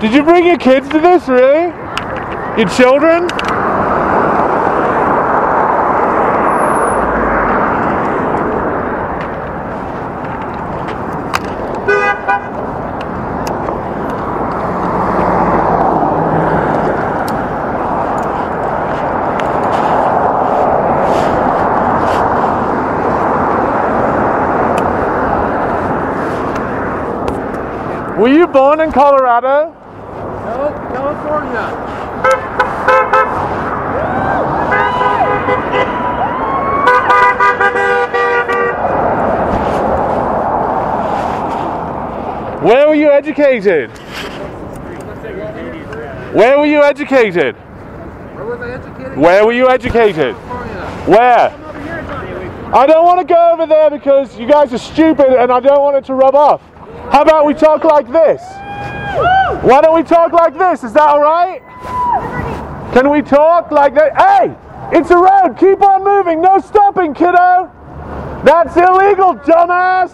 Did you bring your kids to this, really? Your children? Were you born in Colorado? No, California. Where were you educated? Where were you educated? Where was I educated? Where were you educated? Where? I don't want to go over there because you guys are stupid and I don't want it to rub off. How about we talk like this? Why don't we talk like this? Is that alright? Can we talk like that? Hey! It's a road! Keep on moving! No stopping, kiddo! That's illegal, dumbass!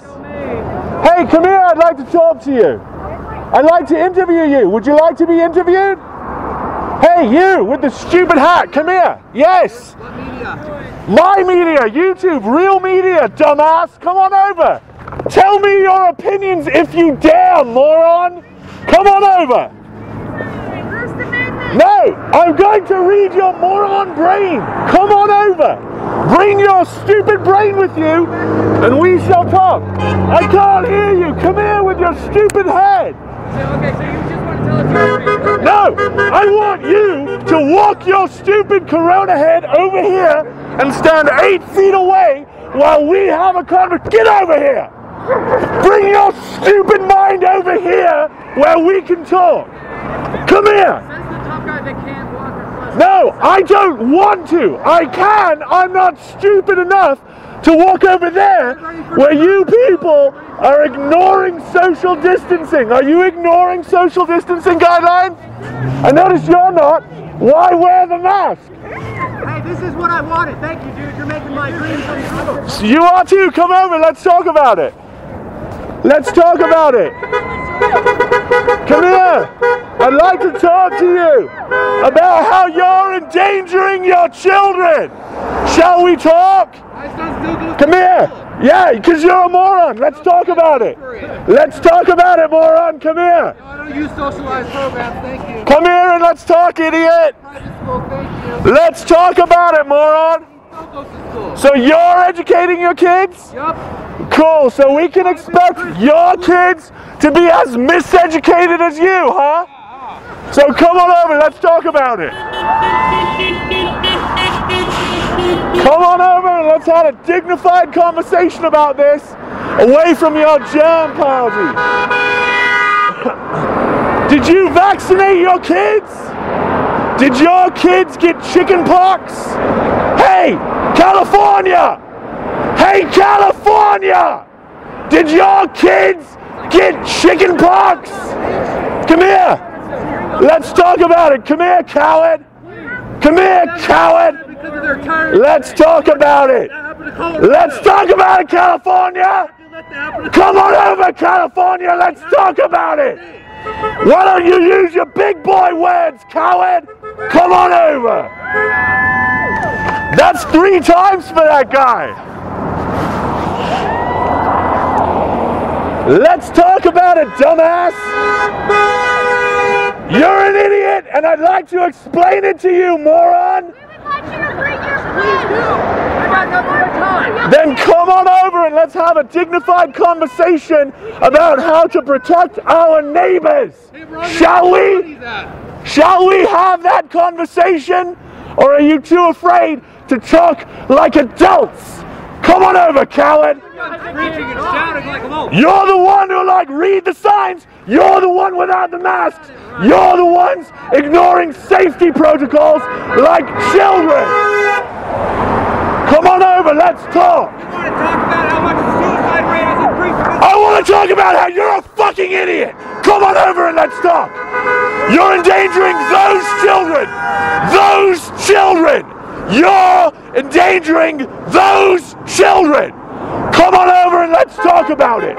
Hey, come here, I'd like to talk to you. I'd like to interview you. Would you like to be interviewed? Hey, you with the stupid hat, come here. Yes. My media, YouTube, real media, dumbass. Come on over. Tell me your opinions if you dare, moron. Come on over. No, I'm going to read your moron brain. Come on over. Bring your stupid brain with you and we shall talk. I can't hear you. Come here with your stupid head. So, okay, so you just want to tell us. No, I want you to walk your stupid Corona head over here and stand eight feet away while we have a conversation. Get over here! Bring your stupid mind over here where we can talk. Come here! Says the tough guy that can't walk or flesh. No, I don't want to. I can. I'm not stupid enough to walk over there where you people are ignoring social distancing. Are you ignoring social distancing guidelines? I notice you're not. Why wear the mask? Hey, this is what I wanted. Thank you, dude. You're making my dream come true. You are too. Come over. Let's talk about it. Let's talk about it. Come here. I'd like to talk to you about how you're endangering your children. Shall we talk? Come here. Yeah, because you're a moron. Let's talk about it. Let's talk about it, moron. Come here. I don't use socialized programs. Thank you. Come here and let's talk, idiot. Let's talk about it, moron. Still goes to school. So you're educating your kids? Yup. Cool. So we can expect your kids to be as miseducated as you, huh? So come on over. Let's talk about it. Come on over and let's have a dignified conversation about this away from your germ party. Did you vaccinate your kids? Did your kids get chicken pox? Hey, California! Hey, California! Did your kids get chicken pox? Come here. Let's talk about it. Come here, coward. Come here, coward. Let's talk about it. Let's talk about it, California. Come on over, California. Let's talk about it. Why don't you use your big boy words, coward? Come on over. That's three times for that guy. Let's talk about it, dumbass. You're an idiot, and I'd like to explain it to you, moron. Like you to bring your Please do. I got nothing but time. Then come on over and let's have a dignified conversation about how to protect our neighbors. Shall we? Shall we have that conversation? Or are you too afraid to talk like adults? Come on over, coward. You're the one who like read the signs. You're the one without the masks. You're the ones ignoring safety protocols like children. Come on over, let's talk. I want to talk about how you're a fucking idiot. Come on over and let's talk. You're endangering those children. Those children. You're endangering those children. Come on over and let's talk about it.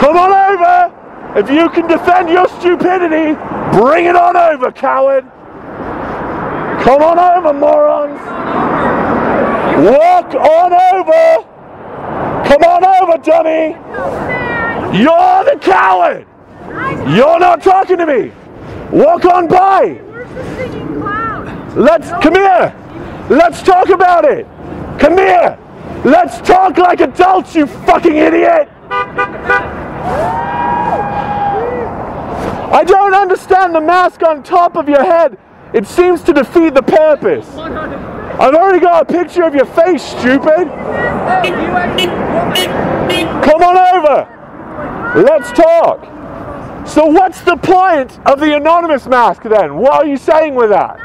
Come on over. If you can defend your stupidity, bring it on over, coward. Come on over, morons. Walk on over. Come on over, dummy. You're the coward. You're not talking to me. Walk on by. Let's come here. Let's talk about it. Come here. Let's talk like adults, you fucking idiot. I don't understand the mask on top of your head. It seems to defeat the purpose. I've already got a picture of your face, stupid. Come on over. Let's talk. So what's the point of the anonymous mask then? What are you saying with that? It's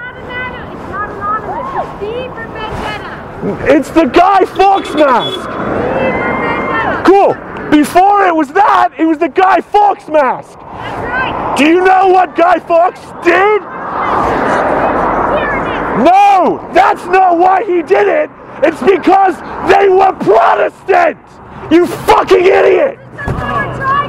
not anonymous. It's D for It's the Guy Fawkes mask. V for Vendetta. Cool. Before it was that, it was the Guy Fawkes mask. That's right. Do you know what Guy Fawkes did? No, that's not why he did it. It's because they were Protestant. You fucking idiot.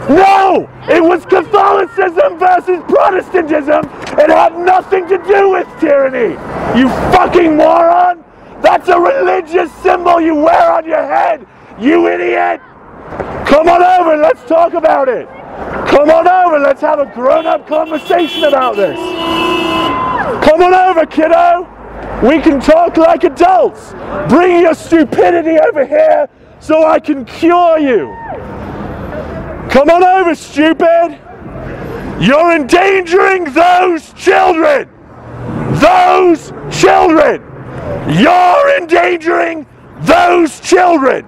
No, it was Catholicism versus Protestantism. It had nothing to do with tyranny. You fucking moron. That's a religious symbol you wear on your head. You idiot. Come on over, and let's talk about it. Come on over, let's have a grown-up conversation about this. Come on over, kiddo. We can talk like adults. Bring your stupidity over here so I can cure you. Come on over, stupid. You're endangering those children. Those children. You're endangering those children.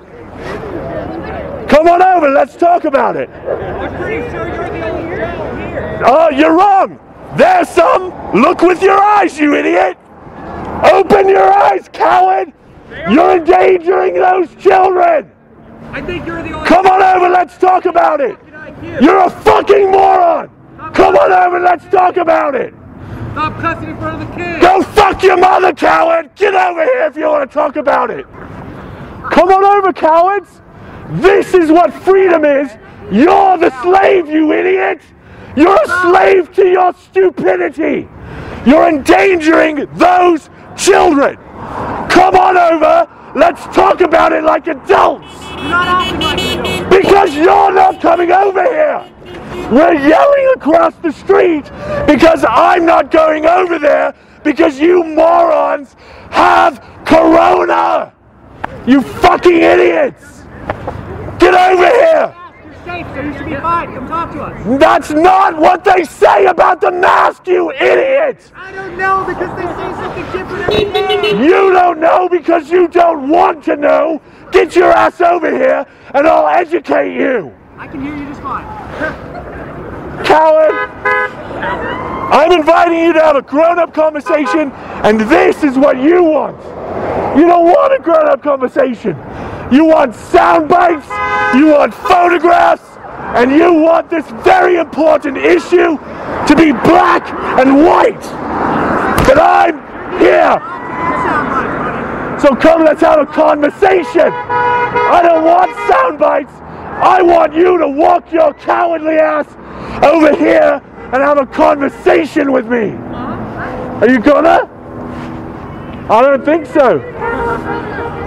Come on over, let's talk about it. I'm pretty sure you're the only here. Oh, you're wrong. There's some. Look with your eyes, you idiot. Open your eyes, coward. You're endangering those children. I think you're the only Come on over, let's talk about it. You're a fucking moron. Come on over, let's talk about it. Stop cussing in front of the kids. Go fuck your mother, coward. Get over here if you want to talk about it. Come on over, cowards. This is what freedom is. You're the slave, you idiot. You're a slave to your stupidity. You're endangering those children. Come on over. Let's talk about it like adults. Like. Because you're not coming over here. We're yelling across the street because I'm not going over there because you morons have corona. You fucking idiots. Get over here. Safe, so you should be fine. Come talk to us. That's not what they say about the mask, you idiot. I don't know because they say something different. You don't know because you don't want to know. Get your ass over here and I'll educate you. I can hear you just fine. Coward! I'm inviting you to have a grown up conversation, and this is what you want. You don't want a grown up conversation. You want sound bites, you want photographs, and you want this very important issue to be black and white. But I'm here. So come, let's have a conversation. I don't want sound bites. I want you to walk your cowardly ass over here and have a conversation with me. Are you gonna? I don't think so.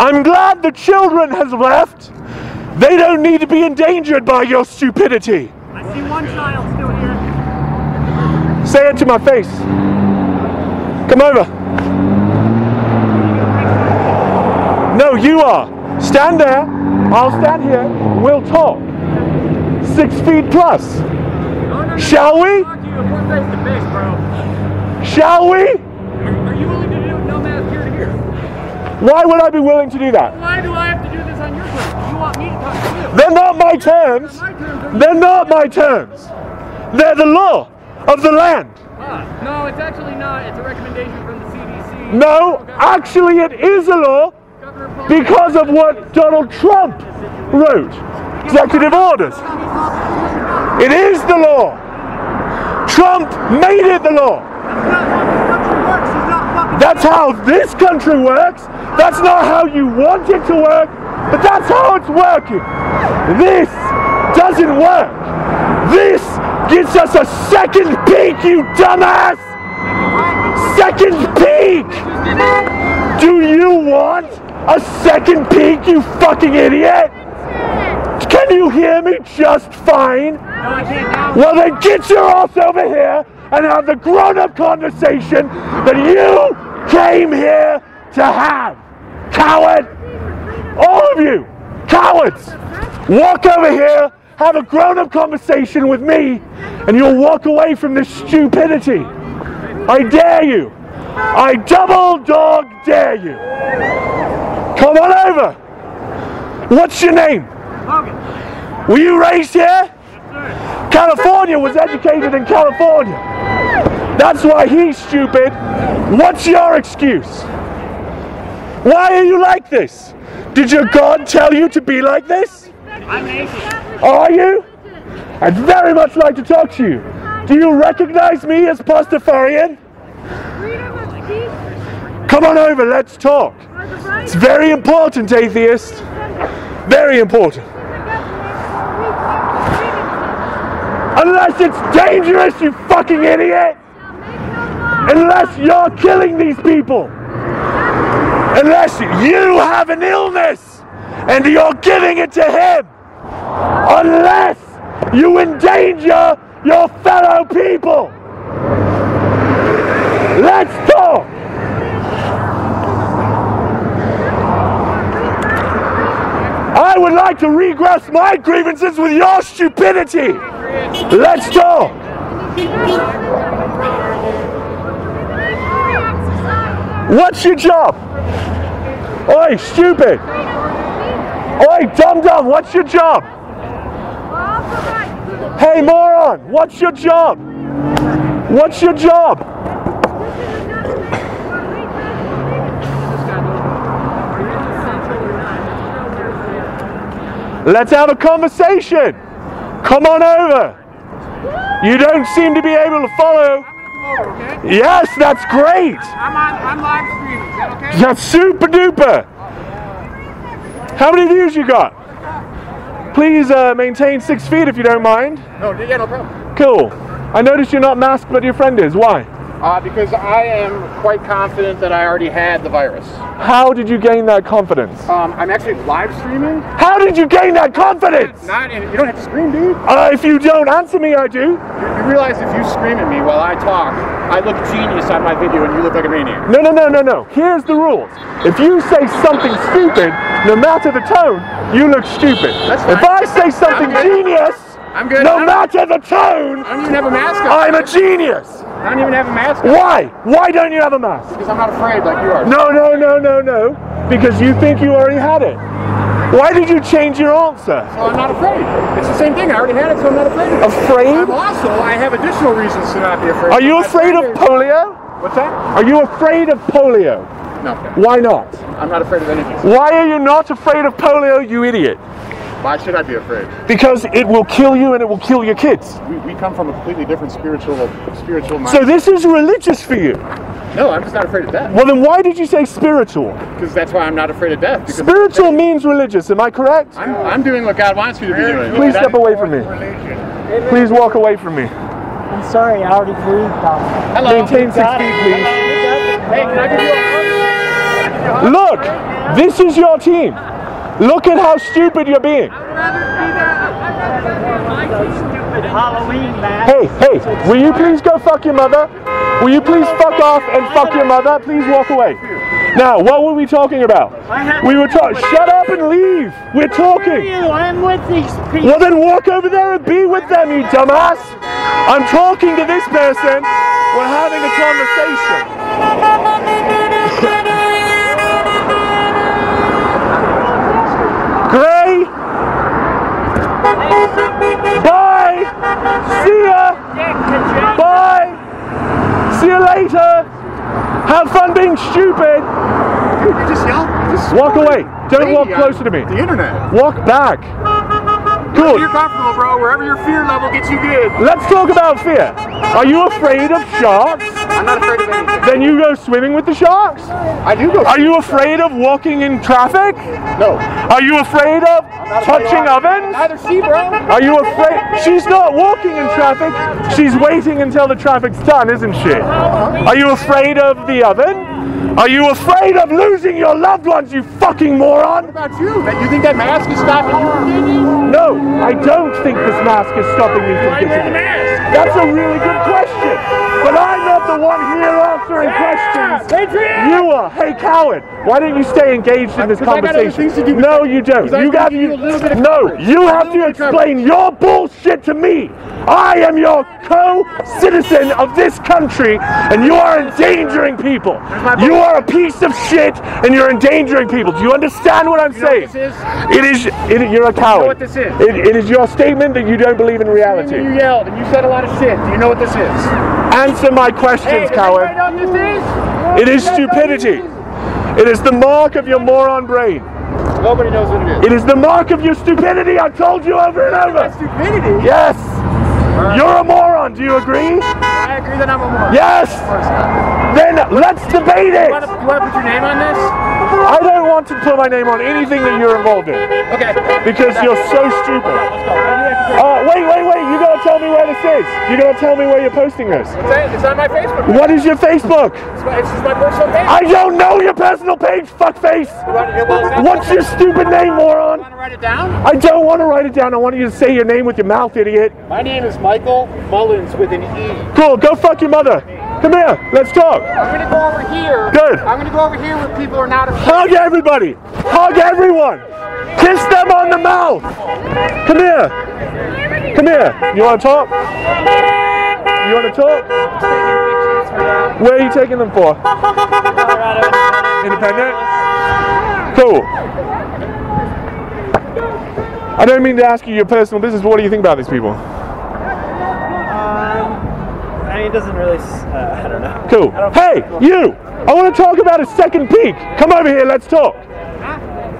I'm glad the children has left. They don't need to be endangered by your stupidity. I see one child still here. Say it to my face. Come over. No, you are. Stand there. I'll stand here. We'll talk. Six feet plus. Oh, Shall no. Shall we? Talk to Why would I be willing to do that? Why do I have to do this on your terms? You want me to talk to you? They're not my terms. My terms They're not my terms. They're the law of the land. Ah, no, it's actually not. It's a recommendation from the CDC. No, actually, it is a law because of what Donald Trump wrote. Executive orders. It is the law. Trump made it the law. That's how this country works. That's not how you want it to work, but that's how it's working. This doesn't work. This gives us a second peak, you dumbass! Second peak! Do you want a second peak, you fucking idiot? Can you hear me just fine? Well, then get your ass over here and have the grown up conversation that you came here to have. Coward! All of you! Cowards! Walk over here, have a grown up conversation with me, and you'll walk away from this stupidity. I dare you! I double dog dare you! Come on over! What's your name? Were you raised here? California was educated in California. That's why he's stupid. What's your excuse? Why are you like this? Did your God tell you to be like this? Are you? I'd very much like to talk to you. Do you recognize me as Pastafarian? Come on over, let's talk. It's very important, atheist. Very important. Unless it's dangerous, you fucking idiot! Unless you're killing these people! Unless you have an illness and you're giving it to him! Unless you endanger your fellow people! Let's talk! I would like to regress my grievances with your stupidity! Let's talk! What's your job? Oi, stupid! Oi, dum dum, what's your job? Hey, moron, what's your job? What's your job? Let's have a conversation. Come on over. You don't seem to be able to follow. Okay? Yes, that's great. I'm on. I'm live streaming. Is that okay? That's super duper. How many views you got? Please uh, maintain six feet if you don't mind. No, yeah, no problem. Cool. I noticed you're not masked, but your friend is. Why? Uh, because I am quite confident that I already had the virus. How did you gain that confidence? Um, I'm actually live streaming. How did you gain that confidence? Not in. You don't have to scream, dude. Uh, if you don't answer me, I do. You, you realize if you scream at me while I talk, I look genius on my video and you look like a maniac. No, no, no, no, no. Here's the rules. If you say something stupid, no matter the tone, you look stupid. That's fine. If I say something I'm genius, I'm good. no I don't- matter the tone, I don't even have a mask on. I'm a genius. I don't even have a mask on Why? Why don't you have a mask? because I'm not afraid like you are. No, no, no, no, no. Because you think you already had it. Why did you change your answer? So I'm not afraid. It's the same thing. I already had it, so I'm not afraid. of it. Afraid? I'm also, I have additional reasons to not be afraid. Are you My afraid of polio? What's that? Are you afraid of polio? No, Why not? I'm not afraid of anything. Why are you not afraid of polio, you idiot? Why should I be afraid? Because it will kill you and it will kill your kids. We, we come from a completely different spiritual uh, spiritual mind. So this is religious for you. no, I'm just not afraid of death. Well, then why did you say spiritual? Because that's why I'm not afraid of death. Spiritual means religious, am I correct? I'm, I'm doing what God wants me to be doing. Please step away from me. Please walk away from me. I'm sorry, I already breathed on. Hello. Maintain six feet, please. Hey, can I give you a hug? Look, this is your team. Look at how stupid you're being. Halloween, man. Hey, hey, will you please go fuck your mother? Will you please fuck off and fuck your mother? Please walk away. Now, what were we talking about? We were talking. Shut up and leave. We're talking. You, I'm with these people. Well, then walk over there and be with them, you dumbass. I'm talking to this person. We're having a conversation. Gray. Bye. See ya. Bye. See you later. Have fun being stupid. Just yell. Just Walk away. Don't walk closer to me. The internet. Walk back. Cool. You're comfortable, bro. Wherever your fear level gets you good. Let's talk about fear. Are you afraid of sharks? I'm not afraid of anything. Then you go swimming with the sharks? I do go. Are you afraid of walking in traffic? No. Are you afraid of touching ovens? Neither she, bro. Are you afraid? She's not walking in traffic. She's waiting until the traffic's done, isn't she? Are you afraid of the oven? Are you afraid of losing your loved ones, you fucking moron? What about you? You think that mask is stopping you? No, I don't think this mask is stopping me from Why you wear getting the it. That's a really good question. But I'm not the one here answering questions. Adrian! You are. Hey, coward. Why don't you stay engaged in this Because I got other conversation? do No, you don't. You have you a little bit of no. coverage. You have to explain your bullshit to me. I am your co-citizen of this country, and you are endangering people. You are a piece of shit, and you're endangering people. Do you understand what I'm You know what saying? this is? It is. It, you're a coward. You know what this is? It, it is your statement that you don't believe in reality. You yelled and you said a lot of shit. Do you know what this is? Answer my questions, does coward. anybody know what this is? It is stupidity. It is the mark of your moron brain. Nobody knows what it is. It is the mark of your stupidity. I've told you over and over. That's stupidity. Yes. You're a moron. Do you agree? I agree that I'm a moron. Yes. Of course not. Then let's debate it. You want to put your name on this? I don't want to put my name on anything that you're involved in Okay. because you're so stupid. Uh, wait, wait, wait. You gotta tell me where this is. You gotta tell me where you're posting this. It's on- my Facebook. What is your Facebook? It's my, it's my personal page. I don't know your personal page, fuckface. You well, What's your stupid name, moron? Want to write it down? I don't want to write it down. I want you to say your name with your mouth, idiot. My name is Michael Mullins with an E. Cool, go fuck your mother. Come here, let's talk. I'm gonna go over here. Good. I'm gonna go over here where people are not afraid. Hug everybody. Hug everyone. Kiss them on the mouth. Come here. Come here. You want to talk? You want to talk? Where are you taking them for? Independent? Cool. I don't mean to ask you your personal business, but what do you think about these people? I mean, it doesn't really. Uh, I don't know. Cool. Don't- Hey, you! I want to talk about a second peak. Come over here, let's talk.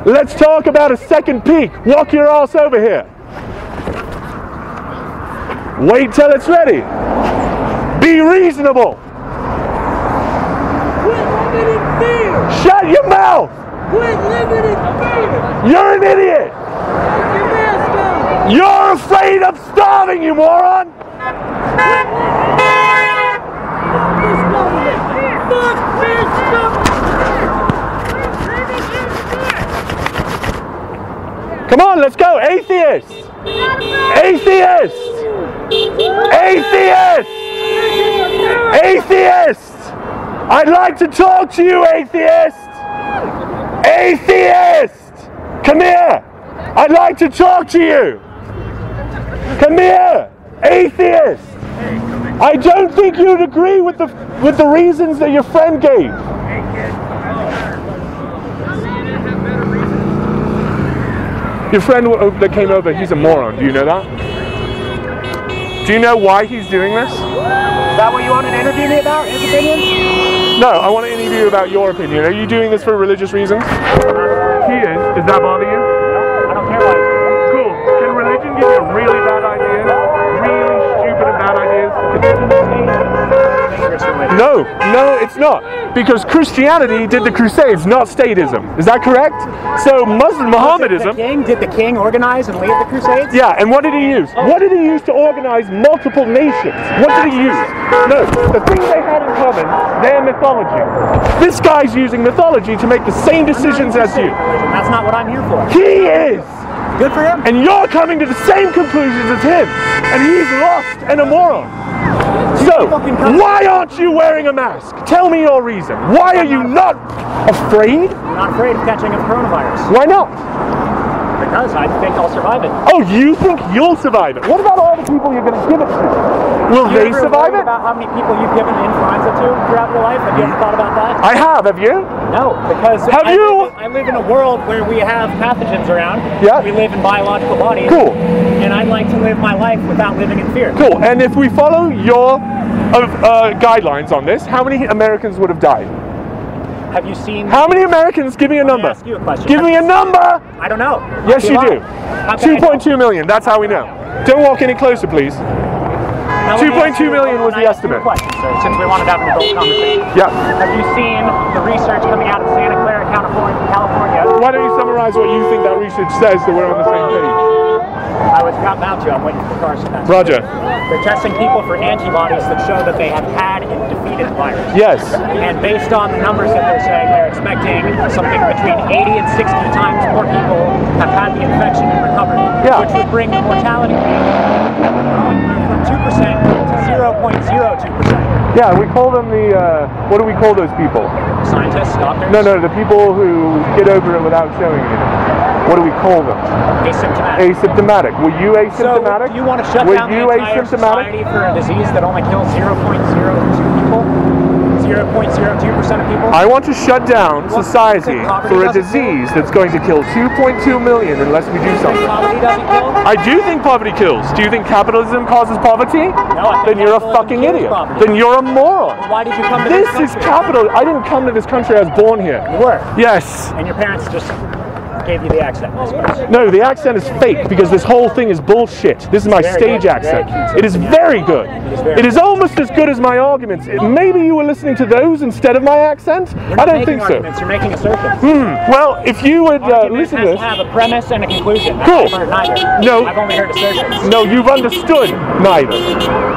Let's talk about a second peak. Walk your ass over here. Wait till it's ready. Be reasonable. Shut your mouth. Quit limiting fear. You're an idiot. You're afraid of starving, you moron. Come on, let's go. Atheist. Atheist. Atheist. Atheist. I'd like to talk to you, atheist. Atheist. Come here. I'd like to talk to you. Come here. Atheist. I don't think you'd agree with the with the reasons that your friend gave. Your friend uh, that came over, he's a moron. Do you know that? Do you know why he's doing this? Is that what you want to interview me about? His opinions? No, I want to interview you about your opinion. Are you doing this for religious reasons? He is. Does that bother you? No, no, it's not. Because Christianity did the Crusades, not statism. Is that correct? So Muslim oh, The Mohammedanism. king? Did the king organize and lead the crusades? Yeah, and what did he use? Oh. What did he use to organize multiple nations? What did he use? No, the thing they had in common, their mythology. This guy's using mythology to make the same decisions as you. That's not what I'm here for. He is! Good for him. And you're coming to the same conclusions as him. And he's lost and a moron. So, why aren't you wearing a mask? Tell me your reason. Why are you not afraid? I'm not afraid of catching a coronavirus Why not? I think I'll survive it. Oh, you think you'll survive it? What about all the people you're going to give it to? Will You they survive it? About how many people you've given influenza to throughout your life? Have you ever thought about that? I have, have you? No, because Have I you- Live, I live in a world where we have pathogens around. Yeah. We live in biological bodies. Cool. And I'd like to live my life without living in fear. Cool. And if we follow your uh, uh, guidelines on this, how many Americans would have died? Have you seen? How many Americans? Give me a number. ask you a question. Give me a number. I don't know. Yes, you do. I know? 2.2 million. That's how we know. Don't walk any closer, please. Now, let me 2.2 ask you- million was the I ask you a estimate. Question, sir, since we wanted to have an adult conversation. Yeah. Have you seen the research coming out of Santa Clara? California? Why don't you summarize what you think that research says that we're on the same page? I was about to. I'm waiting for Carson. to answer. Roger. They're testing people for antibodies that show that they have had and defeated the virus. Yes. And based on the numbers that they're saying, they're expecting something between 80 and 60 times more people have had the infection and recovered, Yeah. which would bring the mortality rate from 2% to 0.02%. Yeah, we call them the, uh, what do we call those people? Scientists, doctors, No, no, the people who get over it without showing it. What do we call them? asymptomatic. Asymptomatic. Were you asymptomatic? So you want to shut Were down you the entire asymptomatic? society for a disease that only kills 0.02 people? 0.02% of people? I want to shut down society for a disease that's going to kill 2.2 million unless we do something. Poverty doesn't kill? I do think poverty kills. Do you think capitalism causes poverty? No, I Then you're a fucking idiot. poverty. Then you're a moron. Why did you come to This this is country? capital. I didn't come to this country. I was born here. You were. Yes. And your parents just gave you the accent, No, the accent is fake because this whole thing is bullshit. This is my stage good. accent. It is very good. is very It is almost as good as my arguments. It- Maybe you were listening to those instead of my accent. I don't think so. arguments, You're making assertions. Hmm. Well, if you would uh, listen to this. have a premise and a conclusion. Cool. I've heard neither. No. I've only heard assertions. No, you've understood neither.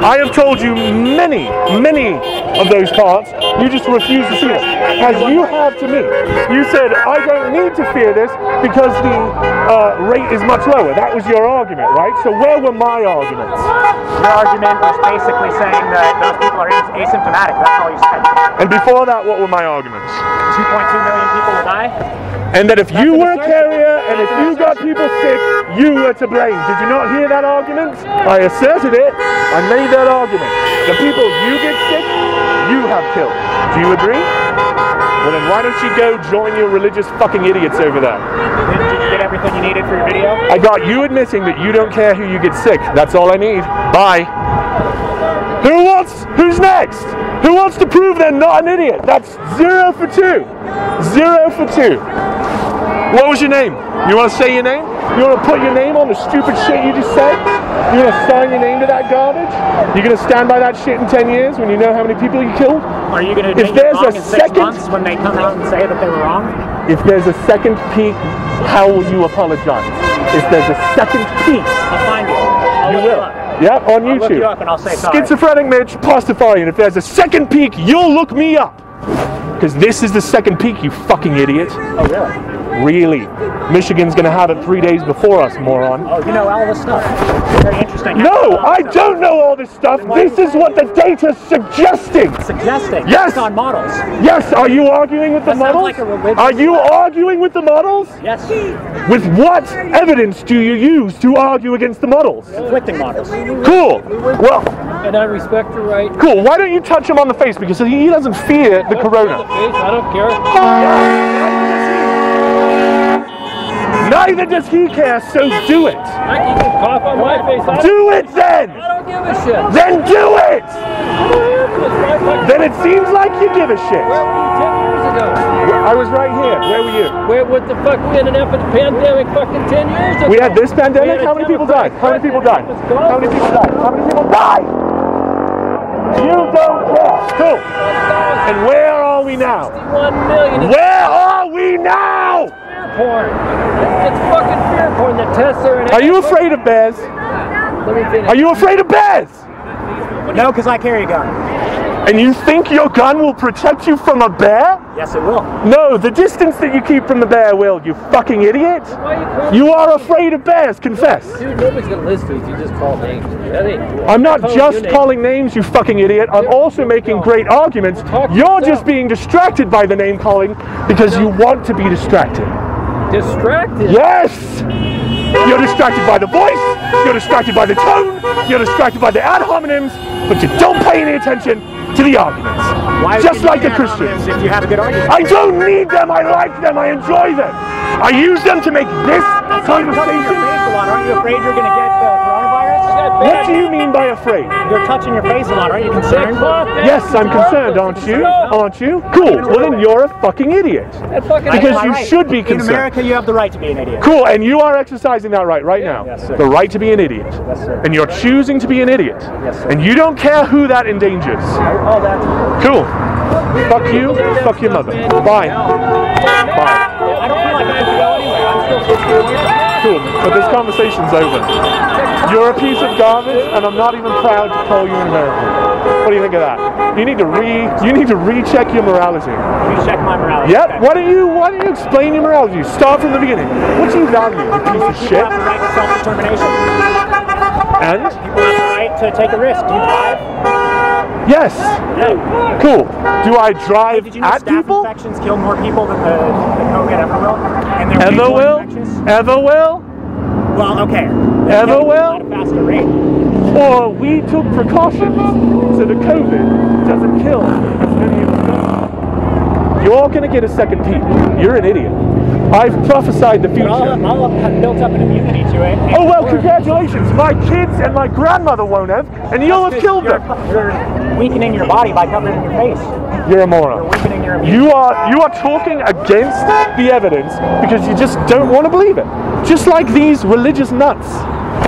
I have told you many, many of those parts. You just refuse to see it. As you have to me. You said, I don't need to fear this because the uh, rate is much lower. That was your argument, right? So where were my arguments? Your argument was basically saying that those people are as- asymptomatic. That's all you said. And before that, what were my arguments? 2.2 million people will die. And that if you were a carrier and if you got people sick, you were to blame. Did you not hear that argument? I asserted it. I made that argument. The people you get sick, you have killed. Do you agree? Well then why don't you go join your religious fucking idiots over there? Did, you get everything you needed for your video? I got you admitting that you don't care who you get sick. That's all I need. Bye. Who wants? Who's next? Who wants to prove they're not an idiot? That's zero for two. Zero for two. What was your name? You want to say your name? You want to put your name on the stupid shit you just said? You want to sign your name to that garbage? You're going to stand by that shit in 10 years when you know how many people you killed? Are you going to If there's a in six second- months when they come out and say that they were wrong? If there's a second peak, how will you apologize? If there's a second peak, I'll find you. I'll you will. You. Yep, on I'll YouTube. look you up and I'll say sorry. Schizophrenic Mitch, Pastafarian. If there's a second peak, you'll look me up. Because this is the second peak, you fucking idiot. Oh, really? Really. Michigan's gonna have it three days before us, moron. Oh, you know all this stuff. Very interesting. No, I don't know all this stuff. This is what the data's suggesting. Suggesting. Yes. On models. Yes, are you arguing with the That sounds models? like a religious- Are you arguing with the models? Yes. With what evidence do you use to argue against the models? Conflicting models. Cool. Well, And I respect your right. cool. Why don't you touch him on the face because he doesn't fear the corona. Face, I don't care. Oh, Neither does he care, so do it. I can even cough on my face. Don't, it then. I don't give a shit. Then do it. I don't have to. It's my fucking- Then it seems like you give a shit. Where were you 10 years ago? I was right here. Where were you? Where, what the fuck? We had an epic pandemic fucking 10 years ago. We had this pandemic. had How many people died? How many people died? president. It was How many people died? How many people died? You don't care. Cool. And where are we now? 1 million. It's Where are we now? fear porn. It's fucking fear porn. The tests are an Are you afraid of bears? Let me finish. Are you afraid of bears? No, because I carry a gun. And you think your gun will protect you from a bear? Yes, it will. No, the distance that you keep from the bear will, you fucking idiot. Why are you? You are afraid of bears, confess. Dude, nobody's gonna listen to you. You just call names. Cool. I'm not Calling just calling names, you fucking idiot. I'm also making great arguments. You're just being distracted by the name calling because you want to be distracted. distracted. Yes! You're distracted by the voice, you're distracted by the tone, you're distracted by the ad hominems, but you don't pay any attention to the arguments. Why just like the Christians. If you have a good argument. I don't need them, I like them, I enjoy them. I use them to make this That's why you your conversation. face a lot. Aren't you afraid you're going to get the coronavirus? I got What do you mean by afraid? You're touching your face a lot. Aren't you concerned? Yes, I'm concerned, aren't you? Aren't you? Cool. Well, then you're a fucking idiot. Because you should be concerned. In. America, you have the right to be an idiot. Cool, and you are exercising that right right now. Yes, sir. The right to be an idiot. Yes, sir. And you're choosing to be an idiot. Yes, sir. And you don't care who that endangers. Oh, that's. Cool. Fuck you, fuck your mother. Bye. Bye. I don't feel like I have to go anywhere. I'm still 16. Cool, but this conversation's over. You're a piece of garbage, and I'm not even proud to call you an American. What do you think of that? You need to re you need to recheck your morality. You check my morality. Yep. Okay. Why don't you why don't you explain your morality? Start from the beginning. What do you value, you piece of People shit? have the right to self-determination. And People have the right to take a risk. Do you drive? Yes, No. cool. Do I drive Did you know at staph people? infections kill more people than the, the COVID ever will? And they're Ever will? infectious? Ever will? Well, okay. Ever At will? a faster rate. Or we took precautions so the COVID doesn't kill as many of us. You're all gonna get a second peep. You're an idiot. I've prophesied the But I'll, future. I'll have built up an immunity to it. Oh well, congratulations. My kids and my grandmother won't have, and you'll have killed you're, them. You're weakening your body by covering your face. You're a moron. Weakening your immunity. You are you are talking against the evidence because you just don't want to believe it. Just like these religious nuts.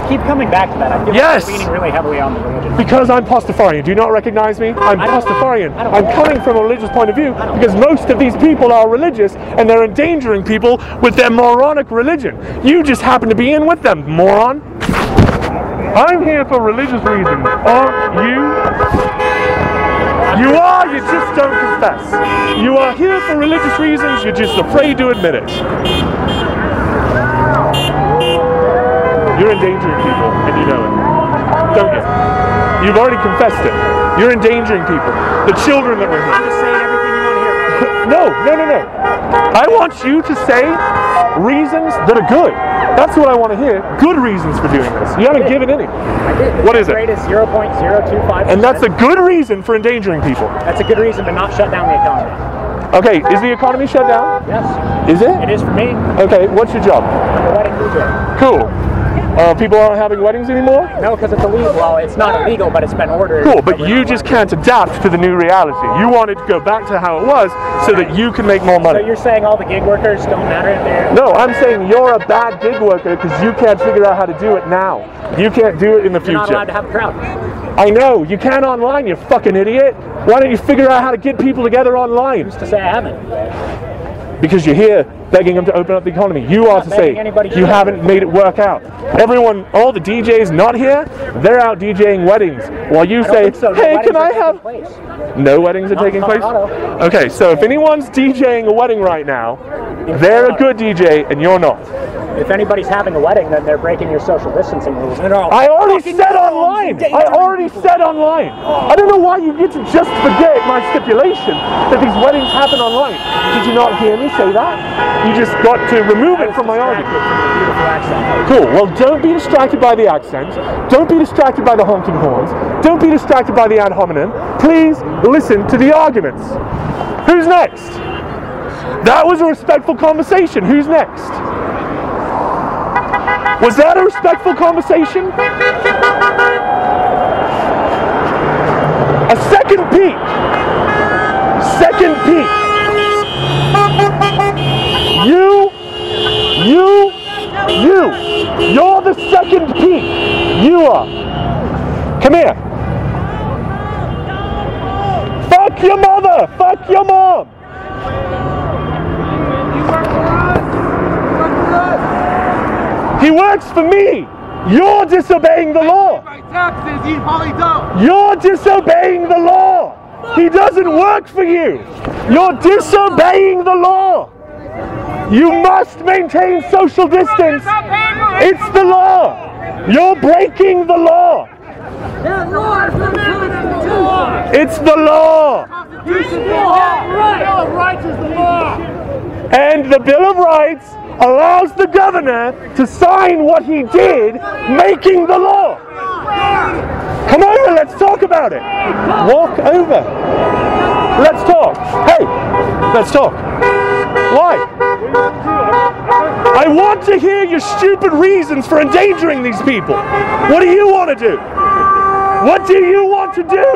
Keep coming back to that. I feel Yes. like leaning really heavily on the religion. Because I'm Pastafarian. Do you not recognize me? I'm Pastafarian. I'm coming from a religious point of view because most of these people are religious and they're endangering people with their moronic religion. You just happen to be in with them, moron. I'm here for religious reasons, aren't you? You are, you just don't confess. You are here for religious reasons, you're just afraid to admit it. You're endangering people, and you know it. Don't you? You've already confessed it. You're endangering people. The children that were here. I'm just saying everything you want to hear. No, no, no, no. I want you to say reasons that are good. That's what I want to hear. Good reasons for doing this. You haven't given any. I did. What is it? Rate is 0.025. And that's a good reason for endangering people. that's a good reason to not shut down the economy. Okay, is the economy shut down? Yes, Is it it? is for me. Okay, what's your job? I'm a wedding DJ. Cool. Uh, people aren't having weddings anymore? No, because it's illegal. Well, it's not illegal, but it's been ordered. Cool, but you just can't adapt to the new reality. You wanted to go back to how it was so that you can make more money. So you're saying all the gig workers don't matter if they're No, I'm saying you're a bad gig worker because you can't figure out how to do it now. You can't do it in the you're not allowed future. to have a crowd. I know, you can't online, you fucking idiot. Why don't you figure out how to get people together online? To say I haven't. Because you're here begging them to open up the economy. You are to say anybody you haven't made it work out. Everyone, all the DJs not here, they're out DJing weddings. While you say, so. No hey, weddings can I have... place. No weddings are Not taking place? Okay, so if anyone's DJing a wedding right now, they're a good DJ and you're not. If anybody's having a wedding, then they're breaking your social distancing rules. And they're all, I already said online. I already said online. I don't know why you get to just forget my stipulation that these weddings happen online. Did you not hear me say that? You just got to remove it from my argument. Cool. Well, don't be distracted by the accent. Don't be distracted by the honking horns. Don't be distracted by the ad hominem. Please listen to the arguments. Who's next? That was a respectful conversation. Who's next? Was that a respectful conversation? A second peak. Second peak. You, you, you. You're the second peak. You are. Come here. Fuck your mother. Fuck your mom. He works for me. You're disobeying the law. Taxes, you probably don't. You're disobeying the law. He doesn't work for you. You're disobeying the law. You must maintain social distance. It's the law. You're breaking the law. It's the law. And the Bill of Rights allows the governor to sign what he did, making the law. Come over, let's talk about it. Walk over. Let's talk. Hey, let's talk. Why? I want to hear your stupid reasons for endangering these people. What do you want to do? What do you want to do?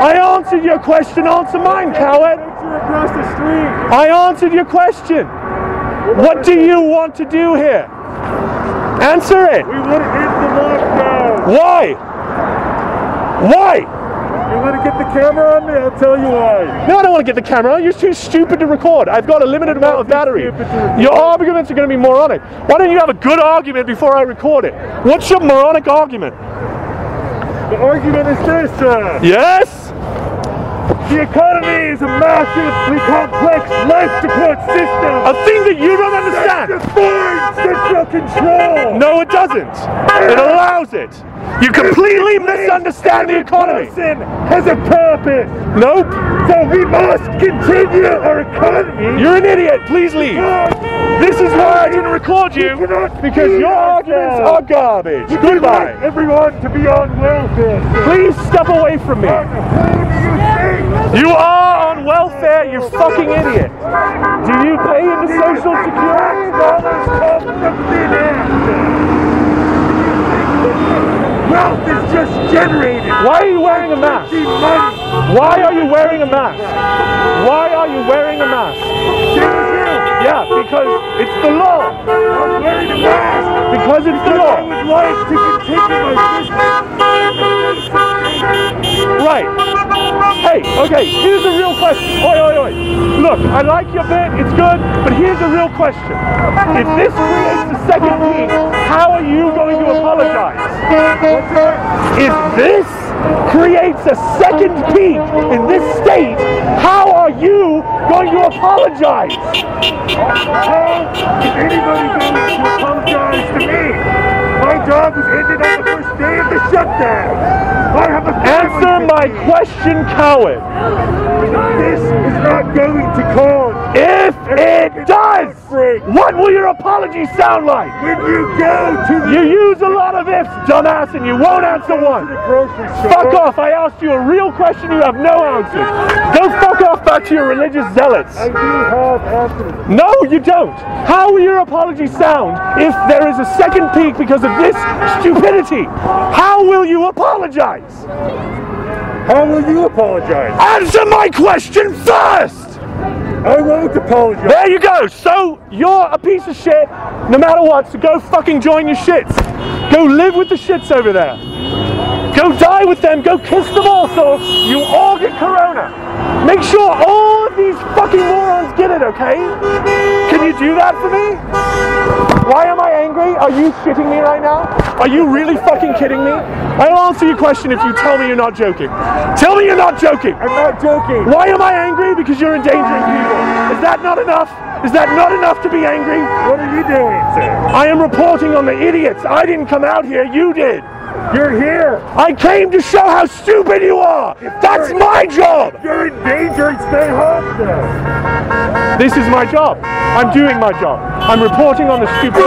I answered your question, answer mine, coward. across the street. I answered your question. What do you want to do here? Answer it. We want to end the lockdown. Why? Why? You want to get the camera on me? I'll tell you why. No, I don't want to get the camera on. You're too stupid to record. I've got a limited amount of battery. stupid to record. Your arguments are going to be moronic. Why don't you have a good argument before I record it? What's your moronic argument? The argument is this, uh, Yes? The economy is a massively complex life support system. A thing that you don't understand. Central control. No, it doesn't. It allows it. You completely misunderstand the economy. Person has a purpose. Nope. So we must continue our economy. You're an idiot. Please leave. This is why I didn't record you because your arguments are garbage. Goodbye. everyone to be on welfare. Please step away from me. You are on welfare, you fucking idiot. Do you pay into social security? Dollars come from thin air. Wealth is just generated. Why are you wearing a mask? Why are you wearing a mask? Why are you wearing a mask? Same as you. Yeah, because it's the law. I'm wearing a mask. Because it's the I law. would like to continue my business. Right. Hey, okay, here's a real question. Oi, oi, oi. Look, I like your bit, it's good, but here's a real question. If this creates a second peak, how are you going to apologize? If this creates a second peak in this state, how are you going to apologize? Well, if anybody goes apologize to me, my job was ended on the first day of the shutdown. I have a Answer my question, coward. This is not going to cause If it does, what will your apology sound like? when you go to the, You use a lot of ifs, dumbass, and you won't answer one. Fuck off, I asked you a real question, you have no answers. Go fuck off back to your religious zealots. I do have answers. No, you don't. How will your apology sound if there is a second peak because of this stupidity? How will you apologize? How will you apologize? Answer my question first! I won't apologize. There you go. So you're a piece of shit, no matter what. So go fucking join your shits. Go live with the shits over there. Go die with them. Go kiss them all, so you all get corona. Make sure all of these fucking morons get it. Okay? Can you do that for me? Why am I angry? Are you shitting me right now? Are you really fucking kidding me? I'll answer your question if you tell me you're not joking. Tell me you're not joking. I'm not joking. Why am I angry? Because you're endangering people. Is that not enough? Is that not enough to be angry? What are you doing, sir? I am reporting on the idiots. I didn't come out here, you did. You're here. I came to show how stupid you are. That's my job. You're in danger stay home, sir. This is my job. I'm doing my job. I'm reporting on the stupid.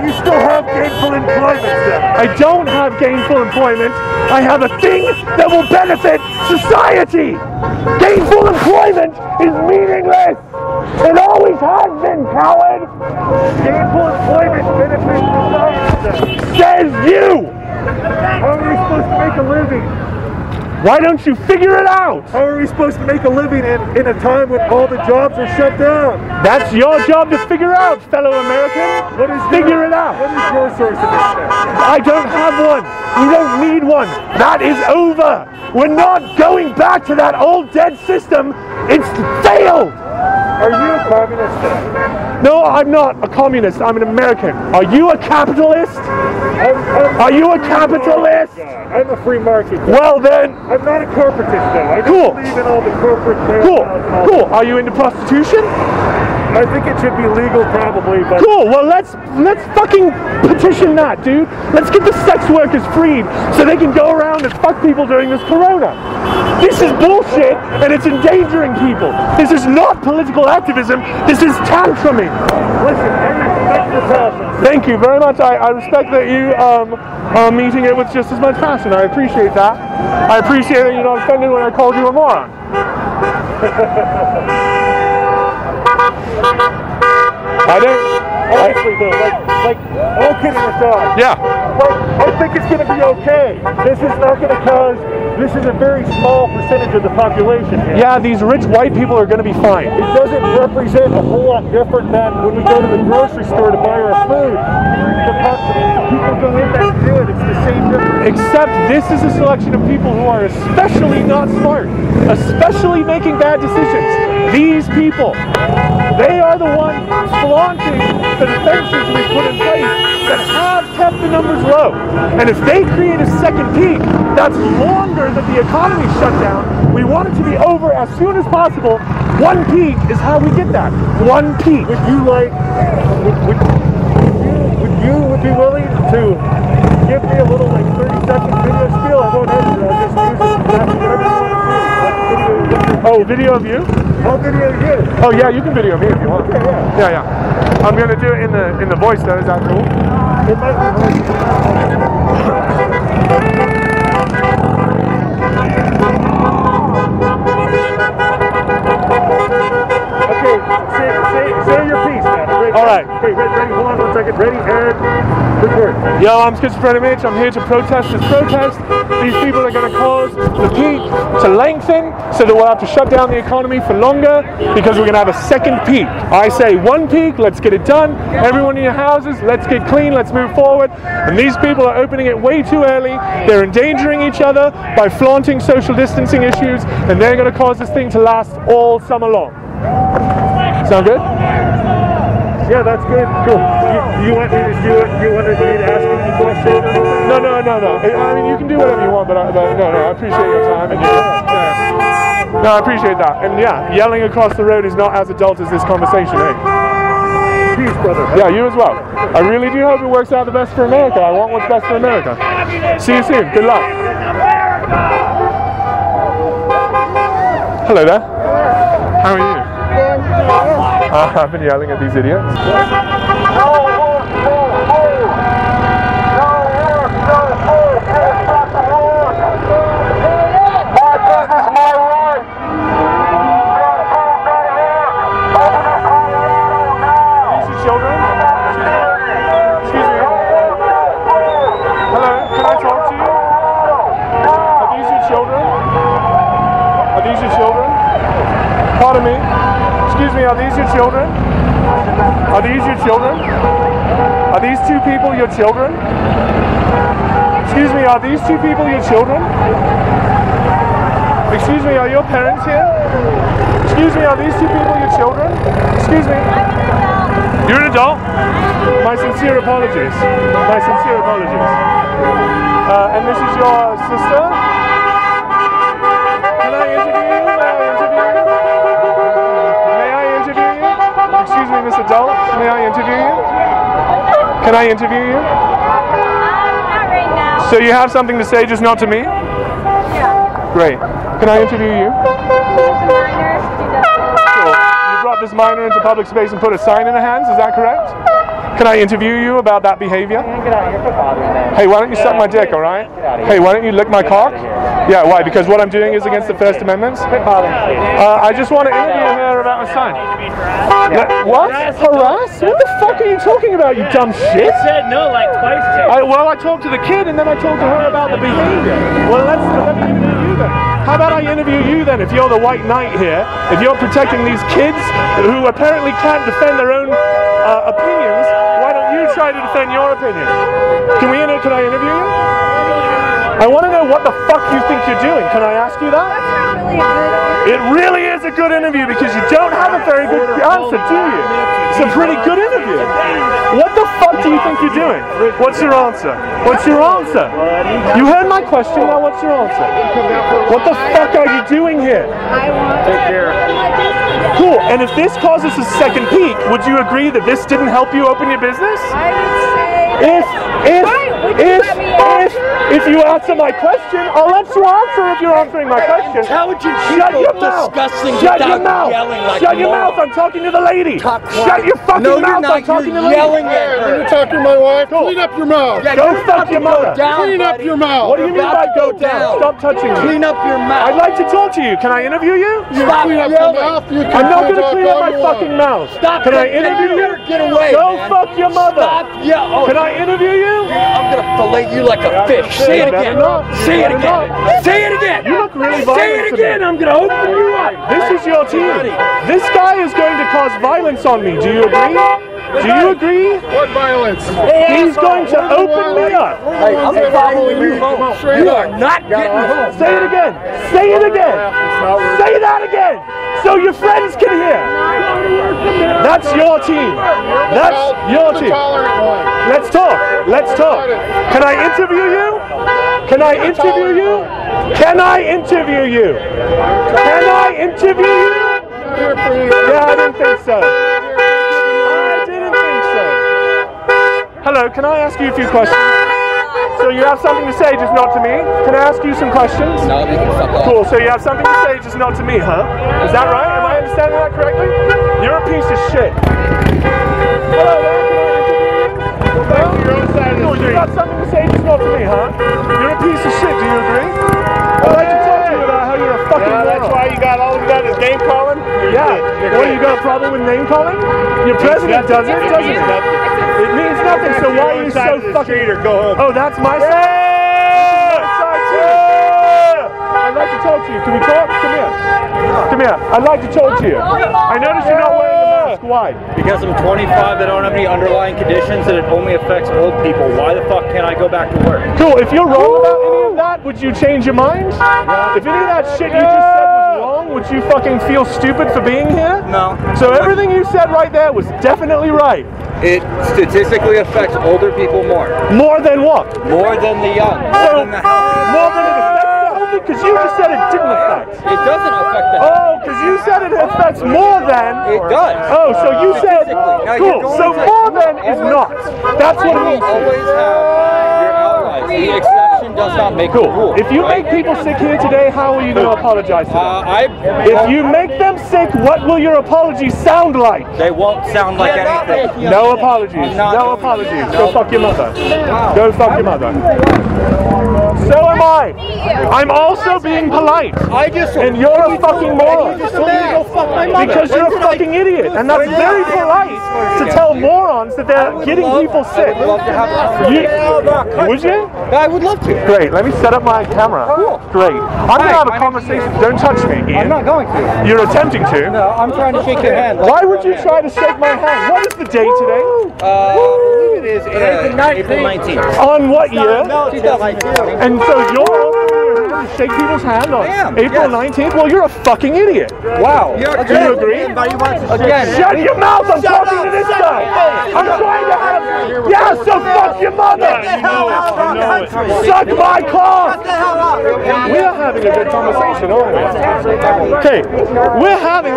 You still have gainful employment, sir. I don't have gainful employment. I have a thing that will benefit society. Gainful employment is meaningless. It always has been, coward. Gainful employment benefits society. Says you. How are we supposed to make a living? Why don't you figure it out? How are we supposed to make a living in, in a time when all the jobs are shut down? That's your job to figure out, fellow American. What is Figure your, it out. What is your source of income? I don't have one. We don't need one. That is over. We're not going back to that old dead system. It's failed. Are you a communist? No, I'm not a communist. I'm an American. Are you a capitalist? I'm, I'm Are you a capitalist? I'm a free market. guy. Well then, I'm not a corporatist though. I don't Cool. believe in all the corporate cool, bailouts and all cool. Are you into prostitution? I think it should be legal probably, but Cool. Well, let's let's fucking petition that, dude. Let's get the sex workers freed so they can go around and fuck people during this corona. This is bullshit and it's endangering people. This is not political activism. This is tantruming. listen, I respect your passion. Thank you very much. I, I respect that you um, are meeting it with just as much passion. I appreciate that. I appreciate that you're not offended when I called you a moron. I don't. I, Honestly though, like, like, all kidding aside, yeah. like, I think it's gonna be okay. This is not gonna cause, this is a very small percentage of the population here. Yeah, these rich white people are going to be fine. It doesn't represent a whole lot different than when we go to the grocery store to buy our food. People go in there and do it, it's the same difference. Except this is a selection of people who are especially not smart, especially making bad decisions. These people, they are the ones flaunting the defenses we put in place that have kept the numbers low. And if they create a second peak, that's longer than the economy shut down. We want it to be over as soon as possible. One peak is how we get that. One peak. Would you like, would, would, would you would be willing to give me a little like 30 second video spiel? I won't edit it, I'll just use it exactly what I want to see. Like, video, Oh, video of you? I'll video you. Oh yeah, you can video me if you want. Yeah, yeah. Yeah, yeah. I'm gonna do it in the in the voice though. Is that cool? It might be hard. Okay, say, say, say your piece, man. Ready, All right. Okay, ready, ready, hold on one second. Ready, and record. Yo, I'm Schizophrenic Mitch. I'm here to protest this protest. These people are going to cause the peak to lengthen so that we'll have to shut down the economy for longer because we're going to have a second peak. I say one peak, let's get it done. Everyone in your houses, let's get clean, let's move forward. And these people are opening it way too early. They're endangering each other by flaunting social distancing issues, and they're going to cause this thing to last all summer long. Sound good? Yeah, that's good. Cool. You, you want me to do it? You wanted me to ask any questions? No, no, no, no. I mean, you can do whatever you want, but, I, but no, no. I appreciate your time. And your. No, I appreciate that. And yeah, yelling across the road is not as adult as this conversation, eh? Peace, brother. Yeah, you as well. I really do hope it works out the best for America. I want what's best for America. See you soon. Good luck. Hello there. How are you? Uh, I've been yelling at these idiots. Are these your children? Are these your children? Are these two people your children? Excuse me, are these two people your children? Excuse me, are your parents here? Excuse me, are these two people your children? Excuse me. You're an adult? My sincere apologies. My sincere apologies. Uh, and this is your sister? May I interview you? Can I interview you? not right now. So you have something to say, just not to me? Yeah. Great. Can I interview you? Minor, Cool. You brought this minor into public space and put a sign in her hands, is that correct? Can I interview you about that behavior? Get out here, quit bothering them. Hey, why don't you suck my dick, alright? Hey, why don't you lick my cock? Yeah, why? Because what I'm doing is against the First Amendment? Quit bothering me. Uh, I just want to interview her about a sign. Yeah, What? Harass? What the fuck are you talking about, you dumb shit? I said no like twice. I, well, I talked to the kid and then I talked to her about the behavior. Well, let's let me interview you then. How about I interview you then? If you're the white knight here, if you're protecting these kids who apparently can't defend their own uh, opinions, why don't you try to defend your opinion? Can we? Inter- can I interview you? I want to know what the fuck you think you're doing. Can I ask you that? It really is a good interview because you don't have a very good answer, do you? It's a pretty good interview. What the fuck do you think you're doing? What's your answer? What's your answer? You heard my question, now what's your answer? What the fuck are you doing here? I want Take care. Cool, and if this causes a second peak, would you agree that this didn't help you open your business? I would say If, if, if, if, if you answer my question, I'll let you answer if you're answering my question. Intelligent Shut your mouth. Shut your mouth. Shut your mouth. I'm talking to the lady. Shut your fucking no, mouth. You're not. I'm talking you're to the lady. yelling at her. When you talk to my wife, clean up your mouth. Yeah, Go you're fuck your to go mother. down, Clean up your mouth. What do you mean by go go down? down. Stop touching me. Clean up your mouth. I'd like to talk to you. Can I interview you? Stop clean up your mouth. You can I'm not gonna clean up my fucking mouth. Stop. Can I interview you? Get away, Go fuck your mother. Stop. Yeah. Oh, Can I interview you? I'm gonna fillet you like a fish. Say it again. Say it again. Say it again. You look really Say violent it to me. again. I'm gonna open you up. This is your team. This guy is going to cause violence on me. Do you agree? Do you agree? What violence? He's going to open me up. Hey, I'm following you home. You are not getting home. Say it again. Say it again. Say that again. So your friends can hear. That's your team. That's your team. Let's talk. Let's talk. Can I interview you? Can I interview you? Can I interview you? Can I interview you? Here for you. Yeah, I didn't think so. Hello, can I ask you a few questions? So you have something to say, just not to me? Can I ask you some questions? No, you can fuck off. Cool, so you have something to say, just not to me, huh? Is that right? Am I understanding that correctly? You're a piece of shit. Hello there, can I interview you? Back to your own side of the Cool, you street. got something to say, just not to me, huh? You're a piece of shit, do you agree? I'd like to talk to you about how you're a fucking Yeah, that's why you got all you got is name calling. Yeah. good. You're What, good. you got a problem with name calling? Your president does it, doesn't means it? nothing. It means nothing, so why are you so fucking... street or go home. Oh, that's my side? This is my side too. I'd like to talk to you. Can we talk? Come here. Come here. I'd like to talk to you. I notice you're not wearing a mask. Why? Because I'm 25, I don't have any underlying conditions, and it only affects old people. Why the fuck can't I go back to work? Cool. If you're wrong about any of that, would you change your mind? If any of that shit you just said was wrong, would you fucking feel stupid for being here? No. So everything you said right there was definitely right. It statistically affects older people more. More than what? More than the young. Oh, more than the healthy. more than it affects the healthy? Because you just said it didn't affect. It doesn't affect the healthy. Oh, because you said it affects more than. It does. Oh, so you said. Now, Cool. So more than is not. That's what it means. always have your outliers. The exception does not make Cool. rule. If you right? make people sick here today, how are you going to apologize to them? uh, I, If you make them sick, what will your apology sound like? they won't sound like anything. No apologies. No apologies. No. Go fuck your mother. Go fuck your mother. So am I. I'm also being polite. I just And you're a fucking moron. told me to go fuck my mother. Because you're a fucking idiot. And that's very polite to tell morons that they're getting people sick. I would love to have a conversation. You, would you? I would love to. Great. Let me set up my camera. Cool. Great. I'm going to have a conversation. Don't touch me, I'm not going to. You're attempting to. No, I'm trying to shake your hand. Why would you try to shake my hand? What is the day today? Uh, I believe it is uh, April 19th. On what year? 2019. And so you're over here to shake people's hand on April yes. 19th? Well, you're a fucking idiot. Wow. Do you agree? Again, Shut your mouth! I'm talking to this guy. I'm trying to have. Yeah, so fuck your mother. Suck my cock. We're having a good conversation, aren't we? Okay, we're having.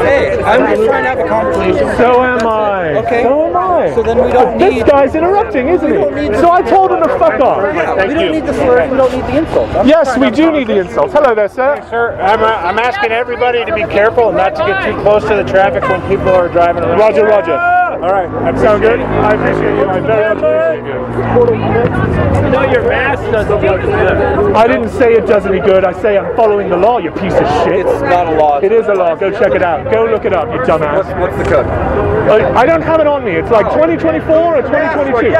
hey, I'm just trying to have a conversation. So am I. Okay. So am I. So then we don't This need- guy's interrupting, isn't he? So I told him to fuck off. we don't need the slurs, we don't need the insults. I'm Yes, we do need the insults. Hello there, sir. Sir, I'm, uh, I'm asking everybody to be careful and not to get too close to the traffic when people are driving around. Roger, Roger. All right. That sound good? I appreciate you. I very much appreciate you. No, your mask doesn't look good. I didn't say it does any good. I say I'm following the law, you piece of shit. It's not a law. It is a law. Go check it out. Go look it up, you dumbass. What's, what's the code? I, I don't have it on me. It's like 2024 or 2022.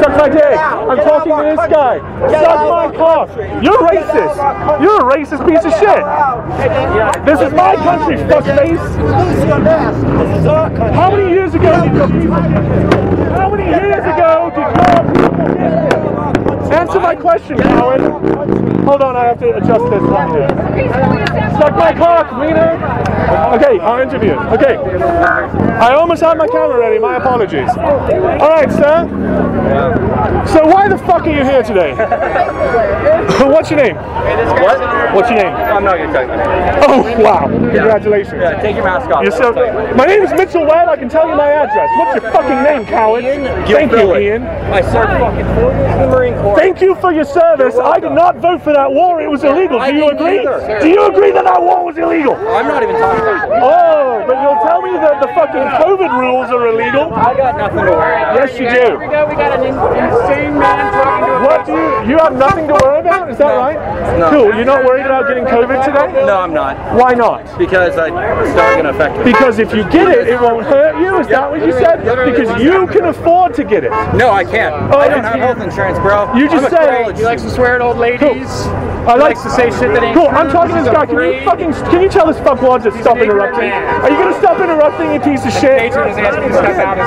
Suck my dick. I'm talking to this guy. Suck my cock. You're racist. You're a racist piece of shit. This is my country, fuckface. How many years ago did people? How many years ago did your people get here? Answer my question, coward. Hold on, I have to adjust this one here. Suck my cock, wiener. Okay, our interview. Okay. I almost had my camera ready. My apologies. All right, sir. So why the fuck are you here today? What's your name? What? What's your name? I'm not gonna tell you. Oh wow! Congratulations. Yeah, take your mask off. You're so, my name is Mitchell Webb. I can tell you my address. What's your fucking name, coward? Thank you, Ian. I served fucking four years in the Marine Corps. Thank you for your service. I did not vote for that war. It was illegal. Do you agree? Do you agree that that war was illegal? I'm not even talking about Oh, but you'll tell me that the fucking COVID rules are illegal? I got nothing to worry about. Yes, you do. we go. We got an insane man talking to What do you? You have nothing to worry about? Is that right? No. Cool. You're not worried about getting COVID today? No, I'm not. Why not? Because I, it's not gonna affect me. Because if you get it, it won't hurt you. Is that what you said? Because you can afford to get it. No, I can't. Oh, I don't have health insurance, bro. You just I'm a said- He likes to swear at old ladies. I He like likes to say shit that ain't Cool. true. I'm talking to this guy. Can you fucking? Can you tell this fuckwad to stop interrupting? man. Are you gonna stop interrupting, you piece of shit? Patron is asking to step out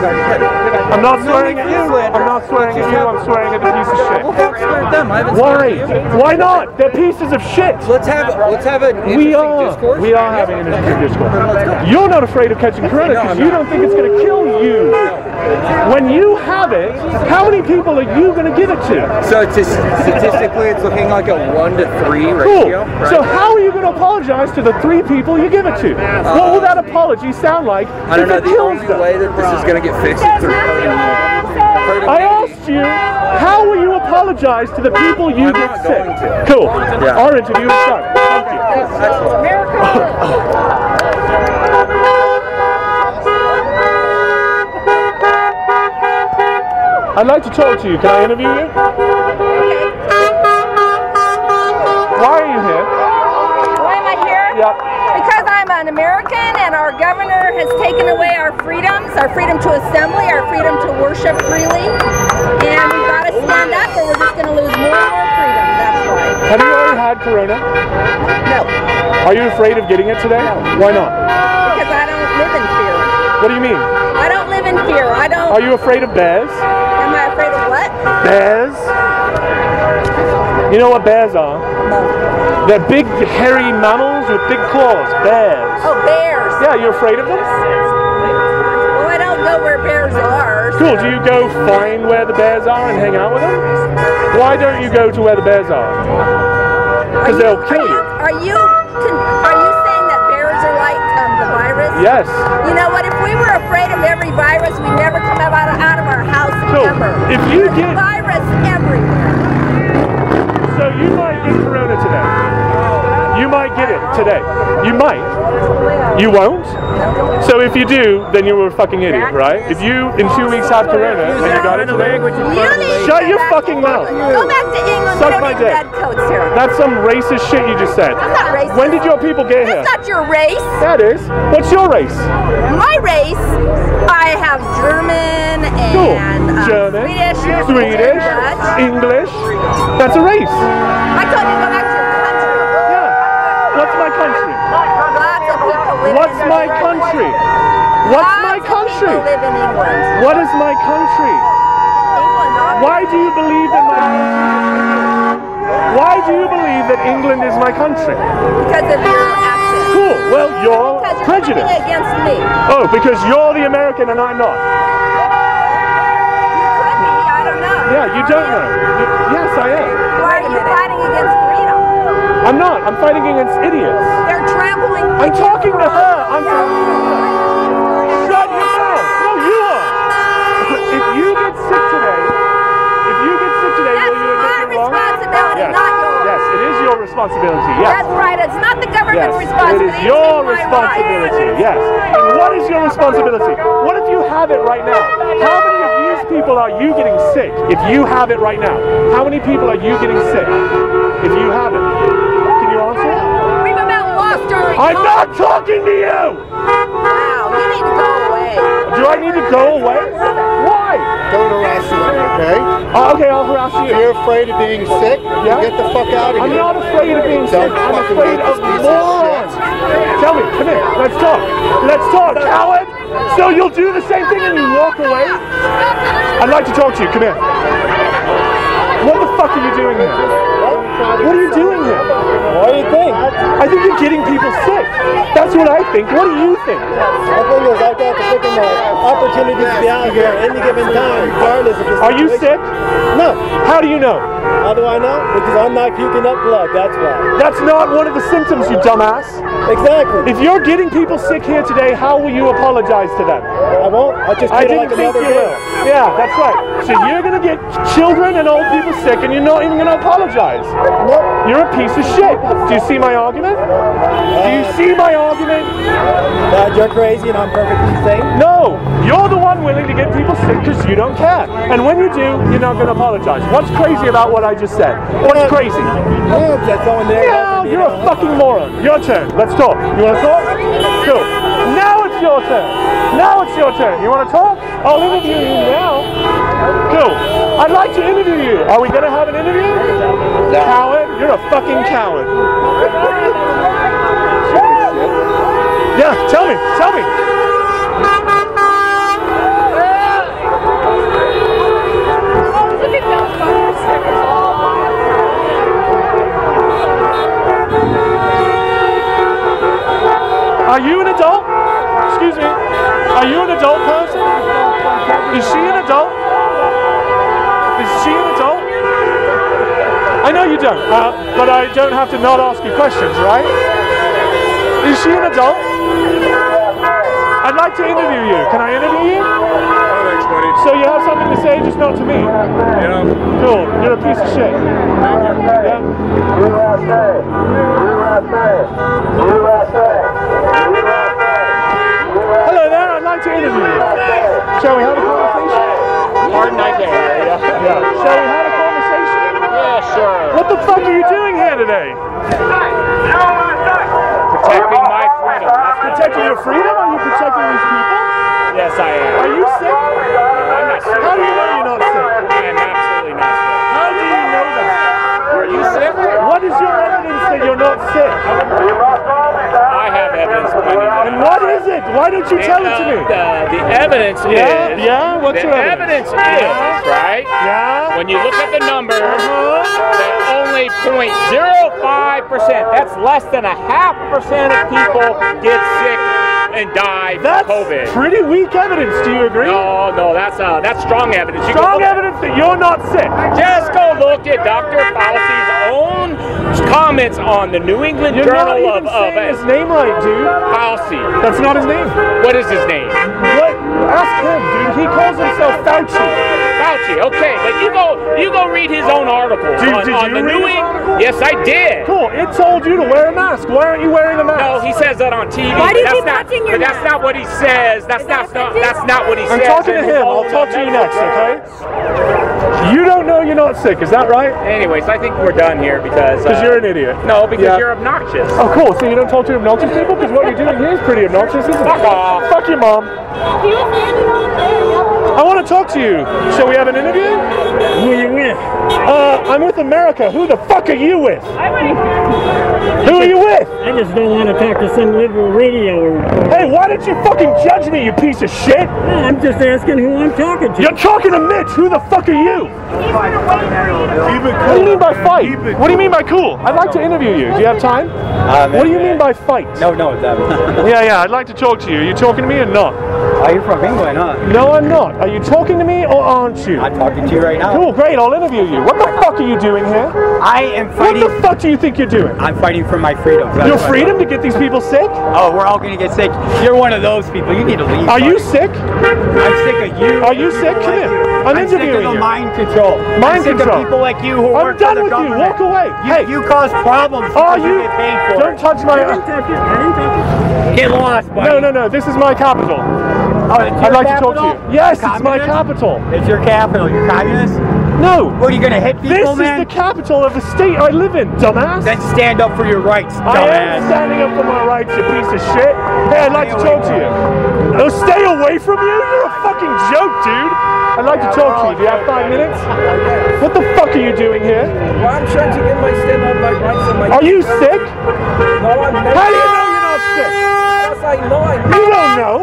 I'm not swearing at you. I'm not swearing at you. I'm swearing at the piece of Well, shit. at them. I haven't Why? sweared at you. Why not? They're pieces of shit. Let's have let's have an interesting We are. discourse. We are having an interesting discourse. Let's. You're not afraid of catching corona because you don't think it's going to kill you. When you have it, how many people are you going to give it to? So statistically, it's looking like a one to three Cool. ratio. Right? So how are you going to apologize to the three people you give it to? what will that apology sound like I don't if know. it The kills only them? way that this is gonna get fixed is through I asked you, how will you apologize to the people you I'm get sick? to. Cool. Yeah. Our interview is done. Thank you. Excellent. I'd like to talk to you. Can I interview you? Why are you here? Why am I here? Yeah. Because I'm an American and our governor has taken away our freedoms, our freedom to assembly, our freedom to worship freely. And we've got to stand up or we're just going to lose more and more freedom. That's why. Have you already had corona? No. Are you afraid of getting it today? No. Why not? Because I don't live in fear. What do you mean? I don't live in fear. I don't. Are you afraid of bears? Am I afraid of what? Bears? You know what bears are? No. They're big, hairy mammals with big claws. Bears. Oh, bears. Yeah, you're afraid of them? Well, I don't go where bears are. Cool. Do you go find where the bears are and hang out with them? Why don't you go to where the bears are? Because they'll kill you. Are you are you saying that bears are like um, the virus? Yes. You know what? If we were afraid of every virus, we'd never come out of, out of our house Cool. ever. If you There's get- virus everywhere. So you might get corona today. Today. You might. You won't? So if you do, then you're a fucking idiot, right? If you in two weeks have corona and you got it today, You Shut your fucking mouth. Go back to England. Suck my dick. here. that's some racist shit you just said. I'm not racist. When did your people get here? That's not your race. That is. What's your race? My race, I have German Cool. and uh, German, Swedish, Swedish. English. That's a race. I told you to go back to your country. Yeah. What's my country? Lots of people live What's my country? What's my country? people live in England. What is my country? Why do you believe that my Why do you believe that England is my country? because of your accent. Cool. Well, you're Because you're prejudiced. against me. Oh, because you're the American and I'm not. You could be, I don't know. Yeah, you don't know. Yes, I am. Why are you fighting against freedom? I'm not. I'm fighting against idiots. They're trampling. I'm talking to her. I'm Shut your mouth. No, you are. If you get sick today, if you get sick today, That's will you admit my you're wrong? responsibility, Yes. not yours. Yes, it is your responsibility. Yes. That's right. It's not the government's it responsibility. is your my responsibility. Yes. And what is your responsibility? What if you have it right now? How many of these people are you getting sick? If you have it right now, how many people are you getting sick? If you have it, I'm not talking to you. Wow, you need to go away. Do I need to go away? Why? Don't harass you, okay? Oh, okay, I'll harass If you. you're afraid of being sick, Yeah? get the fuck out of here. I'm not afraid of being sick. Don't I'm afraid of this of morons. Tell me, come here. Let's talk. Let's talk, coward. So you'll do the same thing and you walk away? I'd like to talk to you. Come here. What the fuck are you doing here? What are you doing here? What do you think? I think you're getting people sick. That's what I think. What do you think? The thing is, I got the freaking uh, opportunity to be out here at any given time, regardless of the Are you sick? No. How do you know? How do I know? Because I'm not puking up blood. That's why. That's not one of the symptoms, you dumbass. Exactly. If you're getting people sick here today, how will you apologize to them? I won't. I just I didn't like think you will. Yeah, that's right. So you're gonna get children and old people sick, and you're not even gonna apologize. Nope. You're a piece of shit. Do you see my argument? Do you see my argument? That you're crazy and I'm perfectly sane. No, you're the one willing to get people sick because you don't care. And when you do, you're not gonna apologize. What's crazy about what I just said? What's crazy? Yeah, that's someone there. Yeah, you're a fucking moron. Your turn. Let's talk. You wanna talk? Cool. Now it's your turn. Now it's your turn. You wanna talk? I'll interview you now. Cool. I'd like to interview you. Are we gonna have an interview? Coward? You're a fucking coward. Yeah, tell me, tell me. Are you an adult? Excuse me. Are you an adult person? Is she an adult? Is she an adult? I know you don't, uh, but I don't have to not ask you questions, right? Is she an adult? I'd like to interview you. Can I interview you? Thanks, buddy. So you have something to say, just not to me. Yeah. Cool. You're a piece of shit. Yeah. Hello To interview you. Shall we have a conversation? Pardon, I hear. Yeah. Shall we have a conversation? Yeah, sure. What the fuck are you doing here today? Protecting my freedom. That's Protecting your freedom? Are you protecting these people? Yes, I am. Are you sick? I'm not sick. How do you know you're not sick? I am absolutely not sick. How do you know that? Are you sick? What is your evidence that you're not sick? I have evidence And what is it? Why don't you tell it to me? The, the evidence Yeah, is. yeah, what's the your evidence? evidence is, right? Yeah? When you look at the numbers, Uh-huh. that only 0.05%, that's less than a half percent of people get sick and die from That's COVID. pretty weak evidence. Do you agree? No, no, that's uh, that's strong evidence. You Strong evidence that you're not sick. Just go look at Dr. Fauci's own comments on the New England You're Journal of, of saying his name right, dude. Fauci. That's not his name. What is his name? What? Ask him, dude. He calls himself Fauci. Fauci. Okay, but you go you go read his own article Did- on, did on you the read New his England. article? Yes, I did. Cool. It told you to wear a mask. Why aren't you wearing a mask? No, he says that on TV. Why but do you that's keep not, touching your But that's mask? not what he says. That's Is not, that not offensive? that's not what he I'm says. talking to him. I'll talk to you next, okay? You don't know you're not sick. Is that right? Anyways, I think we're done here because Because uh, you're an idiot. No, because Yeah. you're obnoxious. Oh, cool. So you don't talk to obnoxious people? Because what you're doing here is pretty obnoxious, isn't it? Fuck off. Fuck your mom. I want to talk to you. Shall we have an interview? Who are you with? Uh, I'm with America. Who the fuck are you with? I'm in. Who are you with? I just don't want to talk to some liberal radio reporter. Hey, why don't you fucking judge me, you piece of shit? I'm just asking who I'm talking to. You're talking to Mitch. Who the fuck are you? What do you mean by fight? What do you mean by cool? I'd like to interview you. Do you have time? what do you mean by fight? No, no, that. Yeah, yeah, I'd like to talk to you. Are you talking to me or not? Are you from England, huh? No, I'm not. Are you talking to me or aren't you? I'm talking to you right now. Cool, great, I'll interview you. What the fuck are you doing here? I am fighting. What the fuck do you think you're doing? I'm fighting for my freedom. That's Your freedom to get these people sick? Oh, we're all gonna get sick. You're one of those people. You need to leave. Are you sick? I'm sick of you. Are you sick? Come like here. you. I'm I'm sick of the you. mind control. Mind I'm sick control. of people like you who are. I'm work done for the with you. Walk away. You, Hey. you cause problems Are because you? you get paid for Don't it. touch my. Get lost, buddy. No, no, no. This is my capital. Oh, I'd your like to talk to you. Yes, it's my capital. It's your capital. You're communist? No. What are you gonna hit me? This people, is the capital of the state I live in, dumbass. Then stand up for your rights, dumbass. I am standing up for my rights, you piece of shit. Hey, I'd like to talk to you. No, oh, stay away from you? You're a fucking joke, dude. I'd like to talk to you. Do you have five minutes? What the fuck are you doing here? Well, I'm trying to get my stand on my rights and my. Are you sick? No, I'm. How do you know sick? Yes, I know. I You don't know.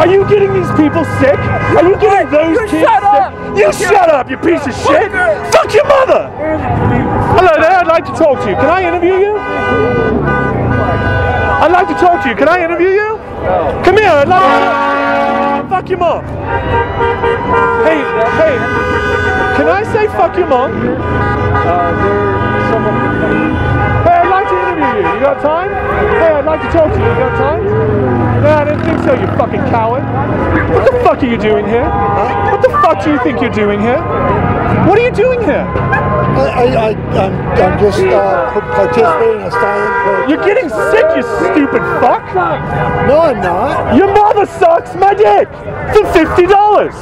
Are you getting these people sick? Are you getting those You kids shut sick? up! You shut up, you piece of shit! Fuck your mother! Hello there, I'd like to talk to you. Can I interview you? I'd like to talk to you. Can I interview you? Come here, I'd like to Fuck your mom. Hey, hey, can I say fuck your mom? Hey, you. You got time? Hey, I'd like to talk to you. You got time? No, I didn't think so, you fucking coward. What the fuck are you doing here? What the fuck do you think you're doing here? What are you doing here? I, I, I, I'm, I'm just uh, participating in a silent. You're getting sick, you stupid fuck. No, I'm not. Your mother sucks my dick for fifty dollars.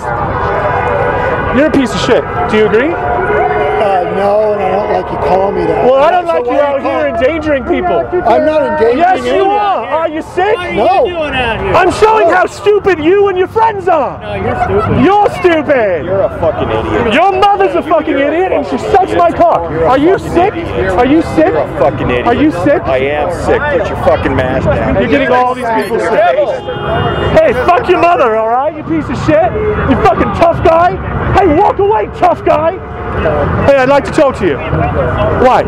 You're a piece of shit. Do you agree? Uh, no, and I don't like you calling me that. Well, I don't So like you out call- here endangering people. I'm not endangering Yes, you anyone. are. Are you sick? No. I'm showing how stupid you and your friends are. No, you're stupid. You're stupid. You're a fucking idiot. Your mother's a fucking idiot and she sucks my cock. Are you sick? Are you sick? You're a fucking idiot. Are you sick? I am sick. Put your fucking mask down. You're getting all these people sick. Hey, fuck your mother, all right? You piece of shit. You fucking tough guy. Hey, walk away, tough guy. Hey, I'd like to talk to you. Why?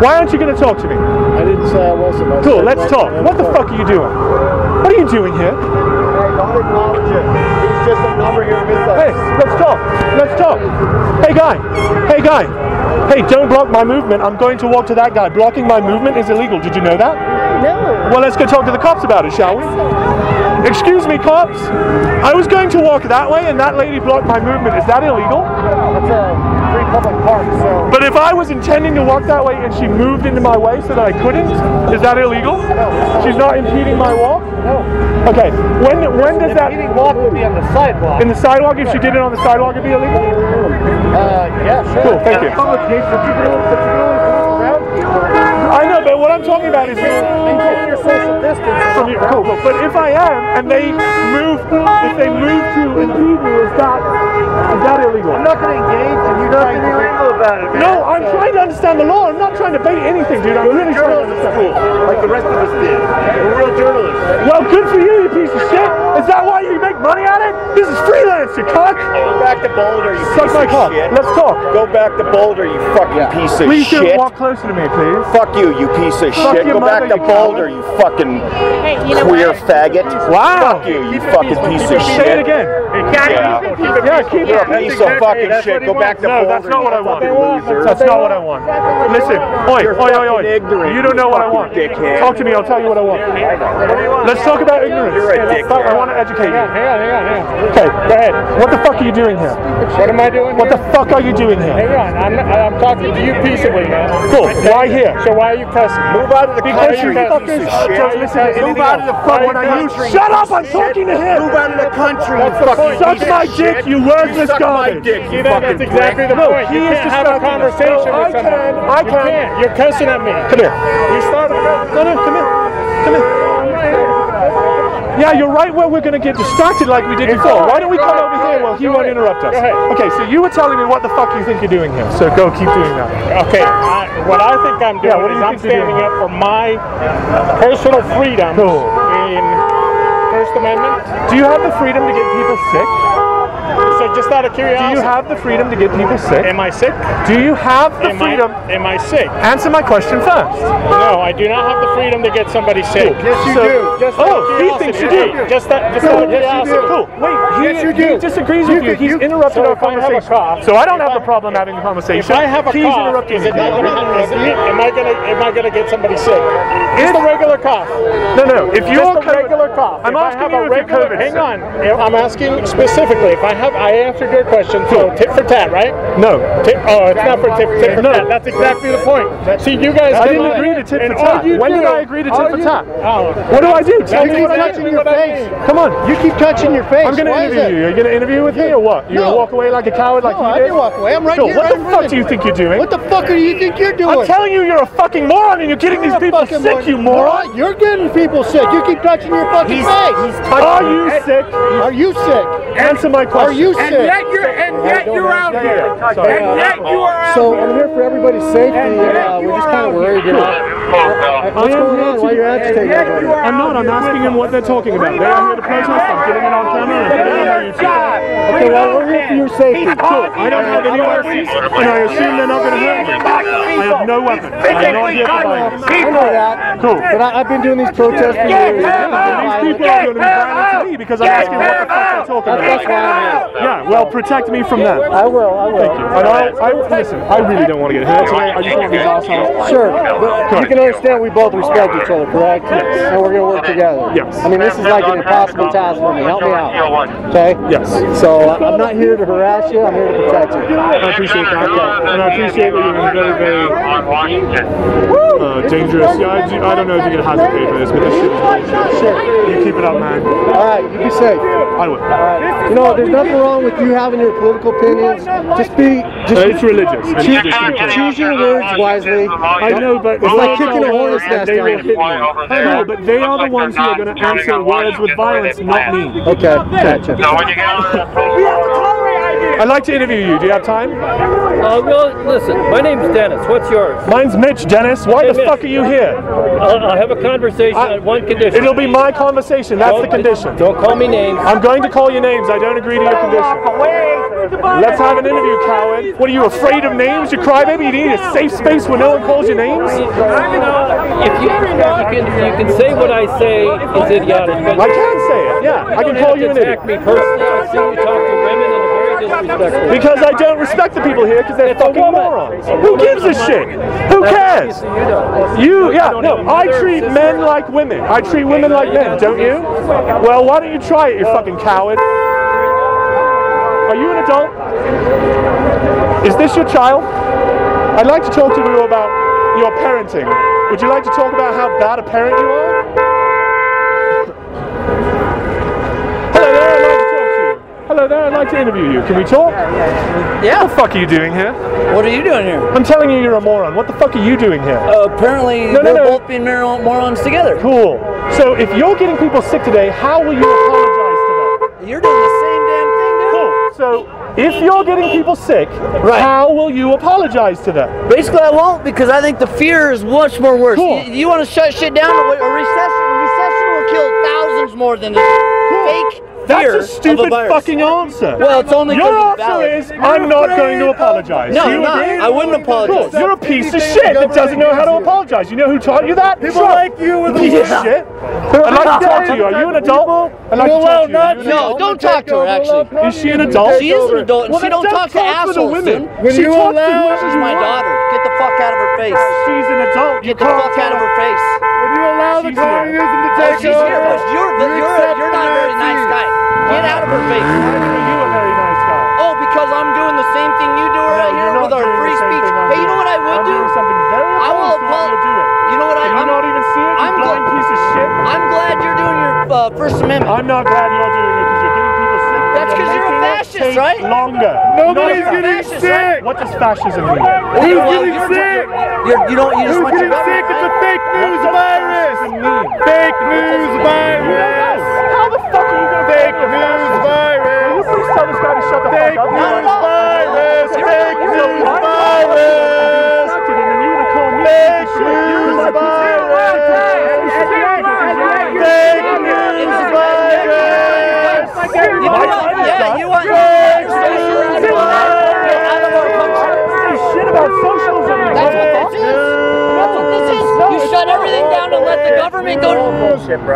Why aren't you going to talk to me? I didn't say I wasn't. I Cool, let's talk. What the fuck are you doing? What are you doing here? Hey, don't acknowledge it. He's just a number here in Hey, let's talk. Let's talk. Hey, guy. Hey, guy. Hey, don't block my movement. I'm going to walk to that guy. Blocking my movement is illegal. Did you know that? No. Well, let's go talk to the cops about it, shall we? Excuse me, cops. I was going to walk that way and that lady blocked my movement. Is that illegal? That's a free public park, so. But if I was intending to walk that way and she moved into my way so that I couldn't, is that illegal? She's not impeding my walk? No. Okay. When when does that Impeding walk would be on the sidewalk. in the sidewalk? If she did it on the sidewalk, it'd be illegal. Uh, yeah, sure. Cool, thank you. Public gates, but you can only, but you can only walk around people. I know, but what I'm talking about is your social distance. from you. Cool, cool. But if I am, and they move, if they move to impede me, is that is that illegal? I'm not going to engage and you're not illegal about it. No, I'm trying to understand the law. I'm not trying to bait anything, dude. I'm really trying to understand. like the rest of us did. We're real journalists. Well, good for you, you piece of shit. Is that why you make money at it? This is freelance, you cock. Go back to Boulder, you Suck piece my of cock. shit. Let's talk. Go back to Boulder, you fucking piece of Please shit. don't walk closer to me, please. Fuck you, you piece of Fuck shit. your Go back to Boulder, coward. you fucking Hey, you know queer what? faggot. Wow. Fuck you, you fucking piece of Say shit. it again. Yeah. Yeah, keep You're it. a piece of fucking shit. Go back to No, Boulder. that's not what I want. you. That's not what I want. Listen, oi, You're oi, oi, oi. ignorant, You don't know what I want. dickhead. Talk to me. I'll tell you what I want. Let's talk about ignorance. You're a Let's I want to educate you. Hang on, hang on, hang on. Okay, go ahead. What the fuck are you doing here? What am I doing What the fuck are you doing here? Hang on, I'm, I'm talking to you peaceably, man. Cool. Why here? So why are you cussing? Move out of the Because country, you you fuckers shit. don't listen to anything Move out of the fucking When are you- country. Shut up! I'm talking to him. Move out of the country, That's you the fucking point. piece Suck my dick, shit. you worthless suck my garbage. dick, you See, that, fucking that's exactly prick. the No, point. he You is can't have a conversation No, I with someone. can, I You can. can't. You're cussing at me. Come here. You started. No, no, come here. Come here. Yeah, you're right where we're going to get distracted like we did before. Why don't we come over here while he won't interrupt us? Go ahead. Okay, so you were telling me what the fuck you think you're doing here. So go keep doing that. Okay, I, what I think I'm doing Yeah, what do is you I'm think you're standing up for my personal freedom Cool. in First Amendment. Do you have the freedom to get people sick? So just out of curiosity. Do you have the freedom to get people sick? am I sick? Do you have the Am freedom? I, am I sick? Answer my question first. No, I do not have the freedom to get somebody sick. Yes, you do. Just Oh, he thinks you curiosity. do. Just that, just Cool. out Yes, you do. Cool. Wait, he, Yes, you he disagrees You with you. can- He's you- interrupted so our if I conversation. cough- so I don't have I- the problem having a conversation. If I have a He's cough, interrupting is it not gonna, am I gonna am I gonna get somebody sick? Just a regular cough. No, no. If you're a regular cough. I'm asking you a if you're COVID hang on. I'm asking specifically. If I have, I answered your question. So tit for tat, right? No. Tit, oh, it's not for tit, tit for No. tat. That's exactly the point. See, you guys. I didn't agree to tit for tat. When did I agree to tit for tat? Oh. What do I do? Tell me what I touching your face. Come on. You keep touching your face. I'm going to interview you. Are you going to interview with me or what? You're going to walk away like a coward like No, you I did? didn't walk away. I'm right Cool. here. What the running. fuck do you think you're doing? What the fuck do you think you're doing? I'm telling you, you're a fucking moron and you're getting these You're people sick, moron. you moron. You're getting people sick. You keep touching your fucking face. Are you sick? Are you sick? Answer my question. Are you And yet you're and yet you're out here. And yet you are out So. I'm here for everybody's safety. Uh, we're just kind of worried, you know. What's going on? Why are you agitating? I'm not. I'm asking him what they're talking about. They are here to protest. I'm getting it on camera and putting it. Okay, well, we're here for your safety. Cool. I don't have any weapons, and I assume they're not going to hurt me. I have no weapons. I'm not here for violence. I know that. Cool. But I, I've been doing these protests for years. And these people are going to be violent to me because I'm asking what the fuck they're talking about. Yeah, well, protect me from them. I will, I will. Thank you. And I, I, listen, I really don't want to get hurt today. I just want these assholes. Sure, but you can understand we both respect each other, correct? Yes. And we're going to work together. Yes. I mean, this is like an impossible task for me. Help me out. Okay? Yes. So uh, I'm not here to harass you. I'm here to protect you. I appreciate that. And I appreciate that you're in very, very uh, dangerous. Yeah, I, do- I don't know if you're going to hazard pay for this, but this shit is dangerous. Sure. You keep it up, man. All right, you be safe. I will. All right. You know, there's nothing wrong with you having your political opinions. Just be, just Uh, it's religious. choose, just to be clear. choose your words wisely. I know, but It's like kicking a hornet's and nest They down will hit me. I know, but they are the ones who are going to answer words with violence, not me. Okay, gotcha. We have a I'd like to interview you. Do you have time? Uh, well, listen, my name's Dennis. What's yours? Mine's Mitch, Dennis. Why Hey, the Mitch. fuck are you here? I'll, I'll have a conversation on one condition. It'll be my conversation. That's the Don't- condition. Don't call me names. I'm going to call you names. I don't agree to your condition. Let's have an interview, coward. What are you afraid of names? You crybaby? You need a safe space where no one calls you names? If you, you, can, you can say what I say is idiotic, I can say it. Yeah, I can call you an idiot. me personally. I've seen you talk to women in a very disrespectful way. Because I don't respect the people here because they're fucking morons. Who gives a shit? Who cares? You yeah, no, I treat men like women. I treat women like men, don't you? Well, why don't you try it, you fucking coward? Are you an adult? Is this your child? I'd like to talk to you about your parenting. Would you like to talk about how bad a parent you are? Hello there, I'd like to talk to you. Hello there, I'd like to interview you. Can we talk? Yeah. What the fuck are you doing here? What are you doing here? I'm telling you you're a moron. What the fuck are you doing here? Uh, apparently, No, no, we're no. both being mor- morons together. Cool. So if you're getting people sick today, how will you apologize to them? You're doing the same damn thing, dude. Cool. So if you're getting people sick, Right. how will you apologize to them? Basically, I won't because I think the fear is much more worse. Cool. You, you want to shut shit down? A, a recession, a recession will kill thousands more than this fake fear That's a stupid of a virus. fucking answer. Well, it's only Your answer valid. is I'm not going to apologize. No, you I'm not. I wouldn't apologize. Cool. You're a piece of shit that doesn't know how to apologize. You know who taught you that? People Trump. like you are the piece of worst. shit. I'd like to talk to you. Are you an adult? I'd like to talk to you. Are you an No, don't talk to her. Actually, Is she an adult? she is an adult. and Well, she then don't talk to for the assholes. women. When She you talks to allow- whoever She's you my daughter. Get the fuck out of her face. She's an adult. You Get the fuck out of her face. You allow the She's here. communism to Oh, take she's here, over, but you're you you're accept you're not a very nice guy. Get out of her face. You a very nice guy. Oh, because I'm doing the same thing you do right No, here with our free speech. Hey, you know what I would I'm do? something very I will opposed to what apol- you're doing. You know what I? Can you I'm, not even see it? I'm blind piece of shit. I'm glad you're doing your uh, First Amendment. I'm not glad you're doing fascist, take right? Longer. Nobody's Not a getting fascist. sick. What does fascism mean? Who's Well, getting you're- sick? You're, you don't. You just Who's want your getting sick? government. It's a fake news virus. Fake news virus. How the fuck are you gonna Fake news Will you virus. please tell this guy to shut the Fake fuck up? news virus. Fake news What? virus. And then you're gonna call me a Fake piece of shit. news You're a piece of shit. virus. Fake news Yeah, you want. Shut everything down and let the government go.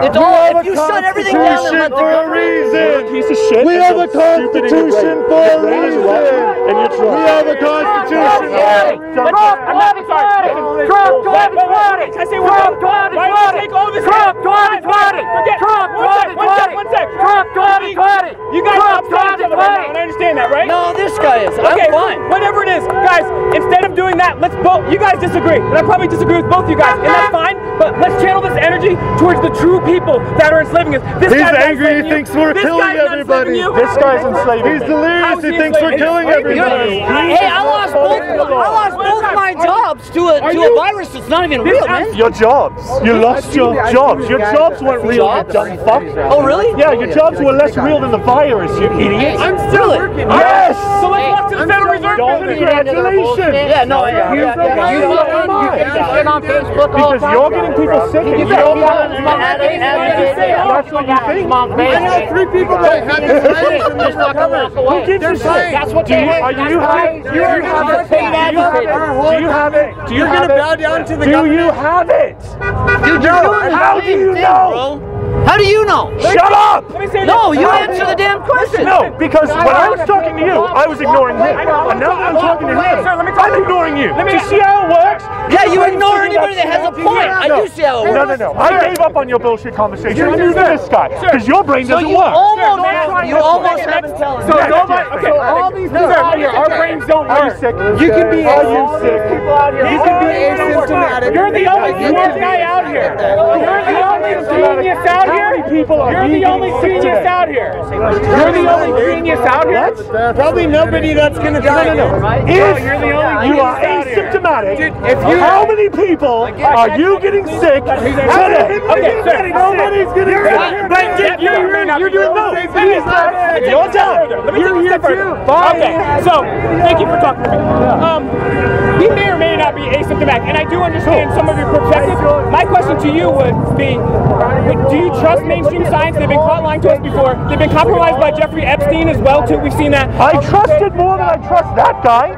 It's all. If you shut everything down and let the for a government. You're a reason. piece of shit. We and have you're a stupid in your constitution brain. for a Your brain is reason. rotten And you're drunk. We have a constitution. Trump, Trump 2020! Trump 2020! I say Trump 2020! Take all this Trump 2020! Forget Trump 2020! One sec, one sec! Trump 2020! You guys Trump 2020! I understand that, right? No, this guy is. I'm Okay, fine. whatever it is, guys. Instead of doing that, let's both. You guys disagree, and I probably disagree with both you guys, and that's fine. But let's channel this energy towards the true people that are enslaving us. This He's guy's angry, he enslaving you. thinks we're This killing guy's not everybody. enslaving you. This guy's enslaving He's me. delirious, he he thinks we're killing everybody. Hey, I lost both. I lost both my jobs to a to a virus that's not even real, man. Your jobs. You lost your jobs. Your jobs weren't real, you dumb fuck. Oh, really? Yeah, your jobs were less real than the virus, you idiot. I'm still Really? working. Yes! So let's walk to the Federal Reserve building. Congratulations! Yeah, no, yeah, You yeah, fucking yeah. you fucking mind. shit on Facebook all the Because you're getting people sick and you don't That's what you think. I know three people that had this Who gives a shit? That's what Do you, are you have it? Do you have it? Do you have it? Do you have it? Do you have it? bow down to the Do government? you have it? Dude, you're doing How do you thing, know? Bro. How do you know? Shut up! Let me say No, this. you answer the damn question. No, because when I was talking to you, I was ignoring him. And now I'm talking to him. Sir, let me talk I'm ignoring you. Let me- Do you see how it works? Yeah, you ignore anybody that has a point. I do see how it No, works. no, no. I gave up on your bullshit conversation. I'm using this guy. Because your brain doesn't you work. almost, man. you almost have been telling So me. nobody, okay, all these people out here, our brains don't Are you work. sick? You can be Are you all sick? these people out here. You can be asymptomatic. You're the only smart guy out here. You're the only genius out here. people are You're the only genius today? out here. You're the only genius out here. Probably nobody that's gonna die. No, no, no. If If you're the only you are genius out here. asymptomatic, if you- how many people are you getting sick today? Okay, sir. Nobody's getting sick. But you're, you're, you're doing no. You're done. Let me take a step. Okay, so thank you for talking to me. Um, he may or may not be asymptomatic, and I do understand some of your perspective. My question to you would be: Do you trust mainstream science? They've been caught lying to us before. They've been compromised by Jeffrey Epstein as well too. We've seen that. I trusted more than I trust that guy.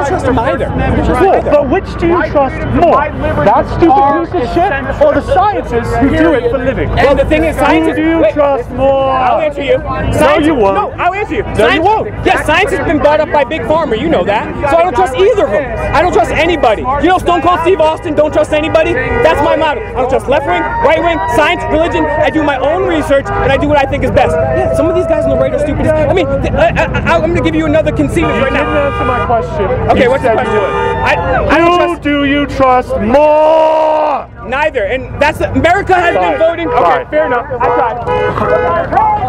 I don't trust him either. I don't trust him Cool, but which do you trust more? That stupid piece of shit or the scientists who do it for living? And the thing is, scientists. do you trust more? I'll answer you. No, you won't. No, I'll answer you. No, you won't. Yes, science has been bought up by Big Pharma. You know that. So I don't trust either of them. I don't trust anybody. You know Stone Cold Steve Austin, don't trust anybody? That's my motto. I don't trust left wing, right wing, science, religion. I do my own research and I do what I think is best. Yeah, some of these guys on the right are stupid. I mean, I, I, I'm going to give you another conceit You right didn't now. answer my question. Okay, what's the question? I, I Who trust do you trust more? neither. And that's America has Fine. been voting. Okay, Fine. fair enough. I tried.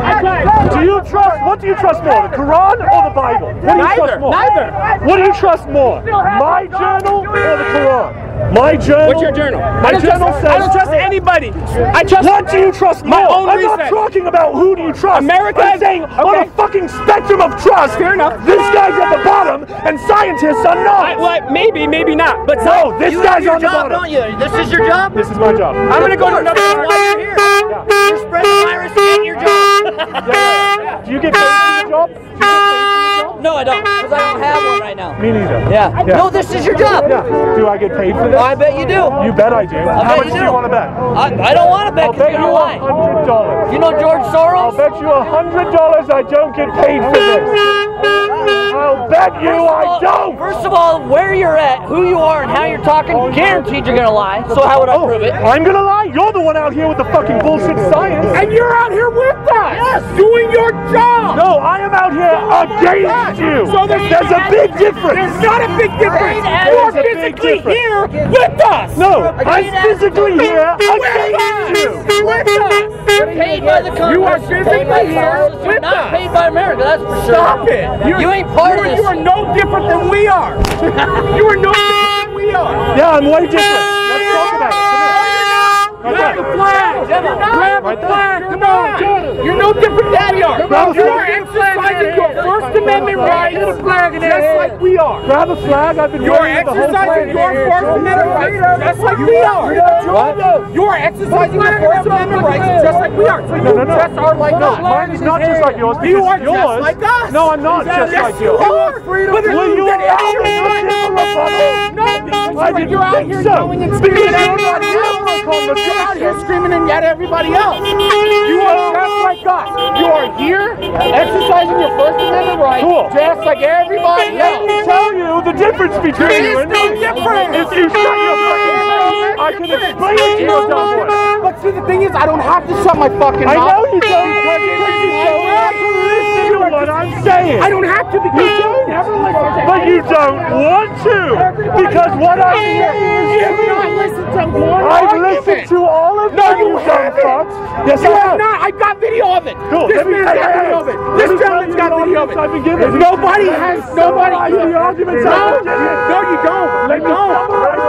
I tried. Do you trust? What do you trust more, the Quran or the Bible? What do you Neither. trust more? Neither. What do you trust more, my journal or the Quran? My journal. What's your journal? My journal trust, says. I don't trust anybody. I trust What do you trust My more? own I'm not talking about who do you trust. America I'm saying on a fucking spectrum of trust. Fair enough. This guy's at the bottom, and scientists are not. I, well, maybe, maybe not. But no, this You guy's on the job, bottom. don't you? This is your job. This is my job. I'm gonna go to another you're here. You're spreading the virus and your job. Do you get paid for your job? Do you get paid for job? No, I don't, because I don't have one right now. Me neither. Yeah. Yeah. No, this is your job. Yeah. Do I get paid for this? Oh, I bet you do. You bet I do. How much you do do. you want to bet? I, I don't want to bet I'll because bet you're you a hundred dollars. You know George Soros? I'll bet you a hundred dollars I don't get paid for this. I'll bet you I don't. First of all, where you're at, who you are, and how you're talking, oh, guaranteed you're gonna lie. So how would I Oh, prove it? I'm gonna lie. You're the one out here with the fucking bullshit science. And you're out here with us, yes. doing your job. No, I am out here against you. So there's, There's a big difference. There's not a big difference. You're physically here with us. No, I'm physically here against you. With us. Paid by the Congress. You are physically by here Congress, You're with not us. paid by America, that's for sure. Stop it. You're, You ain't part of this. You are no different than we are. you are no different than we are. Yeah, I'm way different. Let's talk about it. Come Grab the flag. Grab the flag. Come on. You're no different than we are. You are exercising your First Amendment rights just like we are. Grab a flag. I've been You're exercising your First Amendment rights just like we are. What? You're exercising your First Amendment rights just like we are. So you No, no, no. just are like us. mine is not just like yours. You are just like us. No, I'm not just like you are. But Will you then allow you're me to not- give a rebuttal? No, because you're, out here yelling and Because screaming at you're not everybody here else. for a conversation. You're out here screaming and at everybody else. You are just like us. You are here exercising your First Amendment right Cool. just like everybody Let me else. tell you the difference between There you and no me. difference. If you shut your fucking mouth, I can explain it to you, dumb boy. But see, the thing is, I don't have to shut my fucking mouth. I know you don't, because you don't have to listen to what I'm saying. I don't have to because You don't. never listen. But you don't want to, because what I'm saying is You have not listened to one I've argument. listened to all of No, them, you dumb haven't. fucks. Yes, you I have not. I've got video of it. Cool. This man's got video of it. This gentleman's you got video of arguments I've been it. given. Nobody has. Nobody. The arguments No. I've been given. No, you don't. Let You me don't.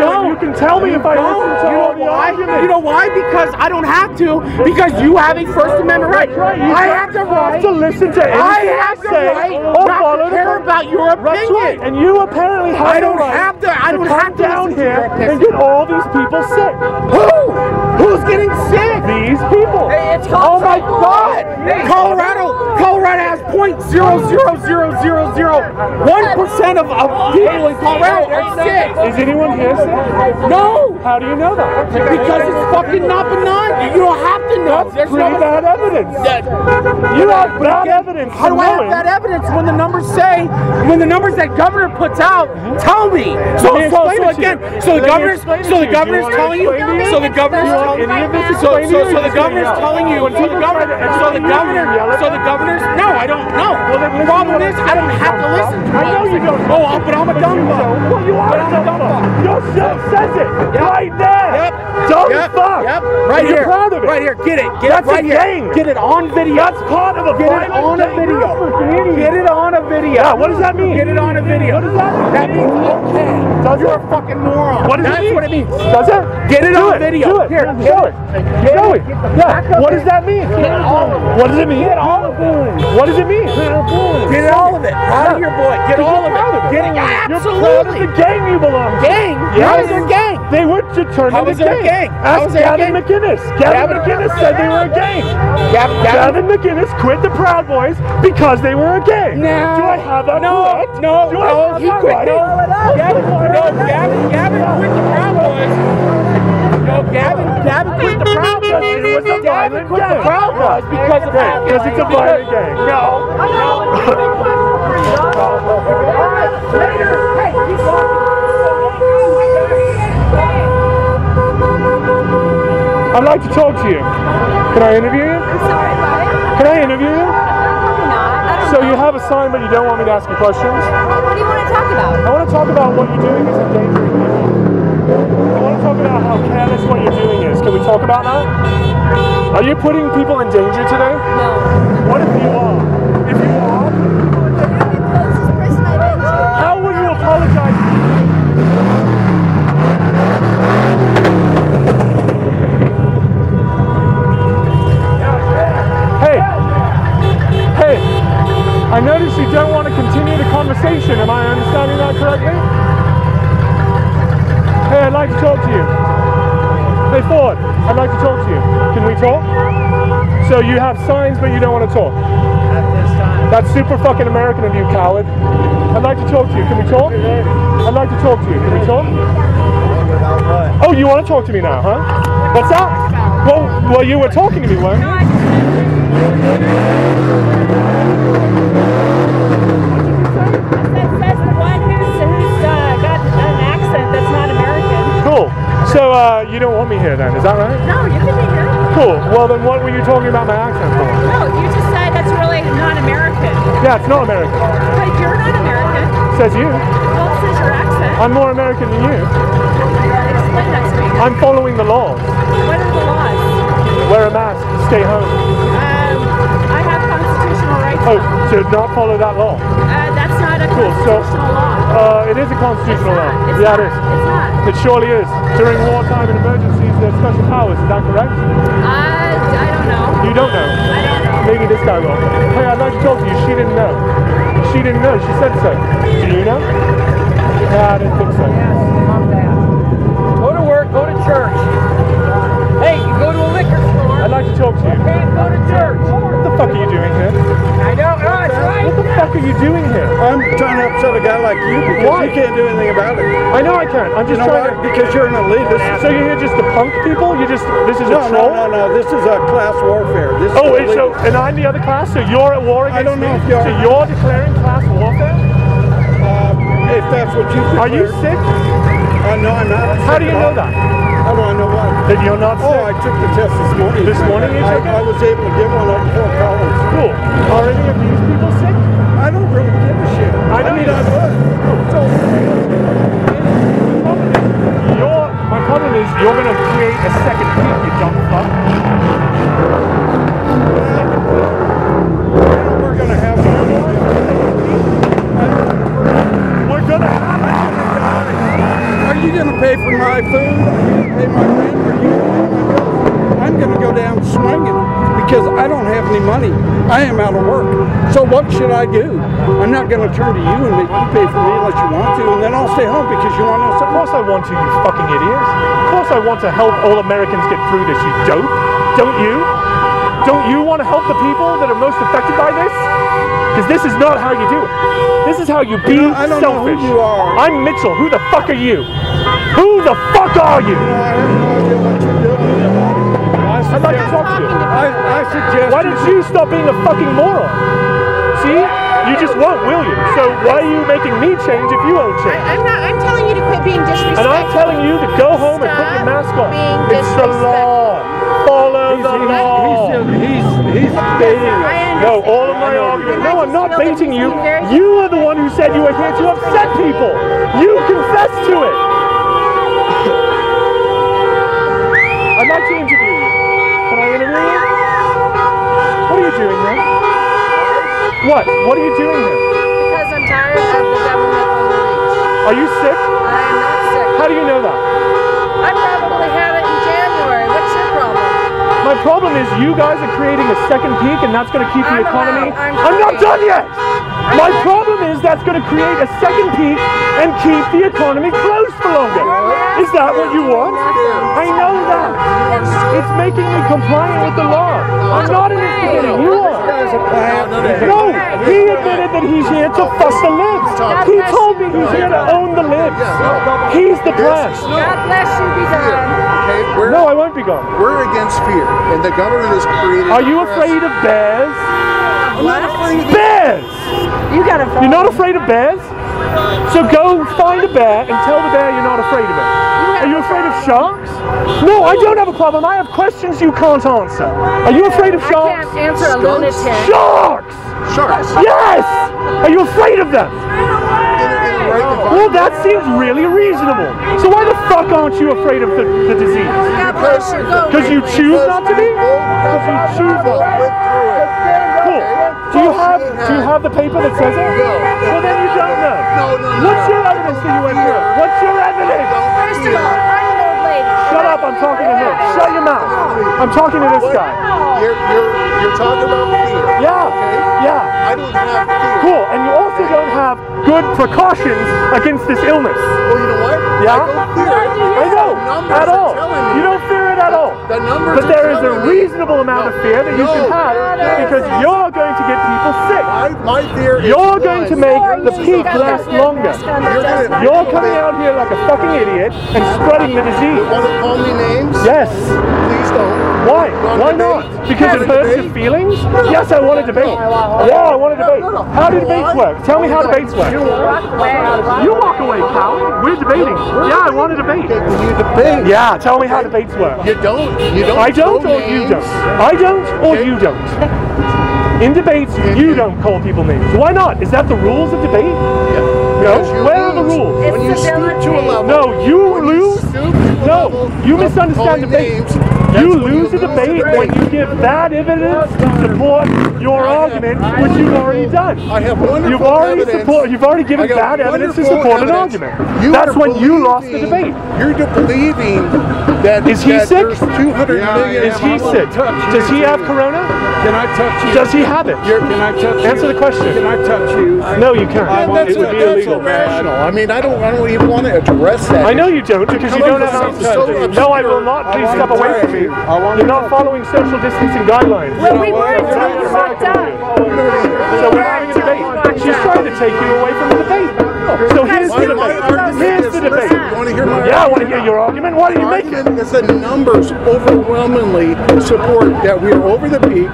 Summarize you. can tell me if I don't. listen to you know the why? arguments. You know why? Because I don't have to. Because you have a First Amendment right. right. I have the right to listen to I anything have I the say right or not follow to care about your opinion. That's right. And you apparently have I don't right have to- I don't come have to down to here and get all these people sick. Who? Who's getting sick? These people. It's Oh my God! Colorado, Colorado has point zero zero zero zero zero one percent of, of people in Colorado are sick. Is anyone here sick? No, How do you know that? because it's fucking not benign. You don't have to know. That's pretty no- bad evidence. That- You have bad evidence. How do to I have know it. that evidence when the numbers say, when the numbers that governor puts out tell me? So, me so, so it to you. again, so the Let me governor's, explain it so the you. Do you governor's want me to telling you, you? so the governor's Do you want telling any of this so, so, so the governor's telling you, When so the governor, to so the explain to you, governor, you yell at so the governor's, no, I don't know. Well, The problem is, I'm don't have to listen to I know you don't. Oh, but I'm a dumb fuck. Well, you are a dumb fuck. Yourself says it right there. Yep. Dumb Yep. fuck. Yep. Right here. proud of it. Right here. Get it. Get That's it right a game. Get it on video. That's part of a Get it on a video. You're a freaking idiot. Get it on a video. Yeah, what does that mean? Get it on a video. What does that mean? That means okay. Does You're a fucking moron. What does That's it mean? what it means. Does it? Get it on video. Do it. Here, Show it. Yeah. What does that mean? What does it mean? Get all of it. What does it mean? Get all of it. Out of your boy. Get all of it. Get it. You're proud of the gang you belong to. Gang. How is there gang? They were determined How to is a gang? Ask Gavin gang? McInnes. Gavin, Gavin- McInnes said they were a gang. Gavin, McInnes quit the Proud Boys because they were a gang. No. Do I have that No, correct? no, Do I no, have he quit. No, Gavin quit the Proud Boys. No, Gavin, Gavin quit the Proud Boys. It was a Gavin quit the gang. Proud Boys because of Because it's a violent gang. No. I'd like to talk to you. Can I interview you? I'm sorry, what? Can I interview you? Probably not. I don't So know. you have a sign, but you don't want me to ask you questions? What do you want to talk about? I want to talk about what you're doing is endangering people. I want to talk about how careless what you're doing is. Can we talk about that? Are you putting people in danger today? No. What if you are? If you are, You're the closest person I've been to. how will you apologize? Hey, hey, I notice you don't want to continue the conversation. Am I understanding that correctly? Hey, I'd like to talk to you. Hey, Ford, I'd like to talk to you. Can we talk? So you have signs, but you don't want to talk. At this time. That's super fucking American of you, coward. I'd like to talk to you. Can we talk? I'd like to talk to you. Can we talk? Oh, you want to talk to me now, huh? What's up? Well, well, you were talking to me, weren't you? So uh, you don't want me here then, is that right? No, you can be here. Cool. Well, then what were you talking about my accent for? No, you just said that's really not American. Yeah, it's not American. But you're not American. Says you. Well, it says your accent. I'm more American than you. Explain that to me. I'm following the laws. What are the laws? Wear a mask. Stay home. Um, I have constitutional rights. Oh, to not follow that law. Uh, that's not a Cool. So, constitutional law. uh, it is a constitutional law. It's yeah, not. it is. It's not. It surely is. During wartime and emergencies, there's special powers. Is that correct? Uh, I don't know. You don't know. I don't know. Maybe this guy will. Hey, I'd like to talk to you. She didn't know. She didn't know. She said so. Do you know? Yeah, I didn't think so. Go to work, go to church. Hey, you go to a liquor store. I'd like to talk to you. Can't go to church. What the fuck are you doing here? I know, no. What the fuck are you doing here? I'm trying to upset a guy like you because Why? you can't do anything about it. I know I can't. I'm You just know trying why? to. Because you're an elitist. So you're here just to punk people? You just this is no, a no, troll? no, no. This is a class warfare. This Oh, is wait, so and I'm the other class. So you're at war against I don't know me. if you are. So you're declaring class warfare? Uh, if that's what you Are you sick? Uh, no, I'm not. How do you know that? Do I know what? That you're not Oh. I took the test this morning. This morning you I, took it? I was able to get one up before college. Cool. Are any of these people sick? I don't really give a shit. I know mean, you So what should I do? I'm not gonna turn to you and make you pay for me unless you want to, and then I'll stay home because you want to Of course I want to, you fucking idiots. Of course I want to help all Americans get through this, you dope. Don't you? Don't you want to help the people that are most affected by this? Because this is not how you do it. This is how you be know, I don't know who you are. I'm Mitchell. Who the fuck are you? Who the fuck are you? I'd like to talk to you. I, I suggest Why don't you stop being a fucking moron? See? You just won't, will you? So why are you making me change if you won't change? I'm not. I'm telling you to quit being disrespectful. And I'm telling you to go home and put your mask on. being It's the law. Follow the law. He's, he's baiting us. No, all of my arguments. No, I'm not baiting you. You are the one who said you were here to upset people. You confessed to it. What? What are you doing here? Because I'm tired of the government overreach. Are you sick? I am not sick. How do you know that? I probably had it in January. What's your problem? My problem is you guys are creating a second peak and that's going to keep the I'm economy. allowed. I'm not done yet. My problem is that's going to create a second peak and keep the economy closed for longer. Is that what you want? I know that. It's making me compliant with the law. I'm not an instigator. You are. No, he admitted that he's here to fuss the libs. He told me he's here to own the libs. He's the plan. God bless you. Be done. No, I won't be gone. we're against fear, and the government is creating. Are you afraid of bears? I'm not afraid of Bears! You got a You're not afraid of bears? So go find a bear and tell the bear you're not afraid of it. Are you afraid of sharks? No, I don't have a problem. I have questions you can't answer. Are you afraid of I sharks? can't answer a lunatic. Sharks! Sharks. Yes! Are you afraid of them? Well, that seems really reasonable. So why the fuck aren't you afraid of the, the disease? God bless you. Go. Because you choose not to be? Because you choose not to be? Cool. Do you have do you have the paper that says it? Well then you don't know. No, no, no. What's your evidence that you went through it? What's your evidence? First of all, I'm an old lady. Shut up, I'm talking to him. Shut your mouth. I'm talking to this guy. You're, you're, you're talking about fear. Yeah. Okay? Yeah. I don't have fear. Cool. And you also don't have good precautions against this illness. Well, you know what? Yeah? I don't fear it. I know. At all. You don't fear it at all. The numbers But there is a telling me- reasonable amount of fear that you No. can have because you're going to get people sick. My, my fear is You're going to make the peak last longer. mask on that You're does gonna- not- You're coming out here like a fucking idiot and spreading the disease. Want to call me names? Yes. Please don't. Why? Want Why to not? Because it Want to hurts your debate? feelings? Yes, I want to debate. Yeah, I want to debate. no, no. How do You know debates work? Tell me how debates work. You walk away, coward. We're debating. Yeah, I want to debate. Okay, you debate, Yeah, tell me how debates work. you don't. You don't. I don't or you don't. I don't or you don't. In debates, you mm-hmm. don't call people names. Why not? Is that the rules of debate? Yeah. No. Because you Where are the lose. rules? When you stoop to a level. No, you when lose. stoop to a No, level you misunderstand calling debate. names, You that's when lose a debate when you give bad evidence to support your argument, which you've already done. I have wonderful You've already evidence. support. You've already given bad evidence to wonderful support an argument. You That's when you lost the debate. You're believing that Is he that sick? There's 200 million. Is he sick? Does he have corona? Can I touch you? Does he have it? You're, can I touch you? Answer the question. Can I touch you? No, you can't. And that's, it would be that's illegal. irrational. I mean, I don't. I don't even want to address that. I know you don't because you don't have Come answers. on, No, I will not. Please I step away from me. you. I want You're to not following social distancing guidelines. Well, we were until you walked up. So we're having a debate. She's trying to take you away from the debate. So here's the My- my debate. Here's the debate. listen, you wanna hear my Yeah, I want to hear your argument. What are you My making? argument is that numbers overwhelmingly support that we are over the peak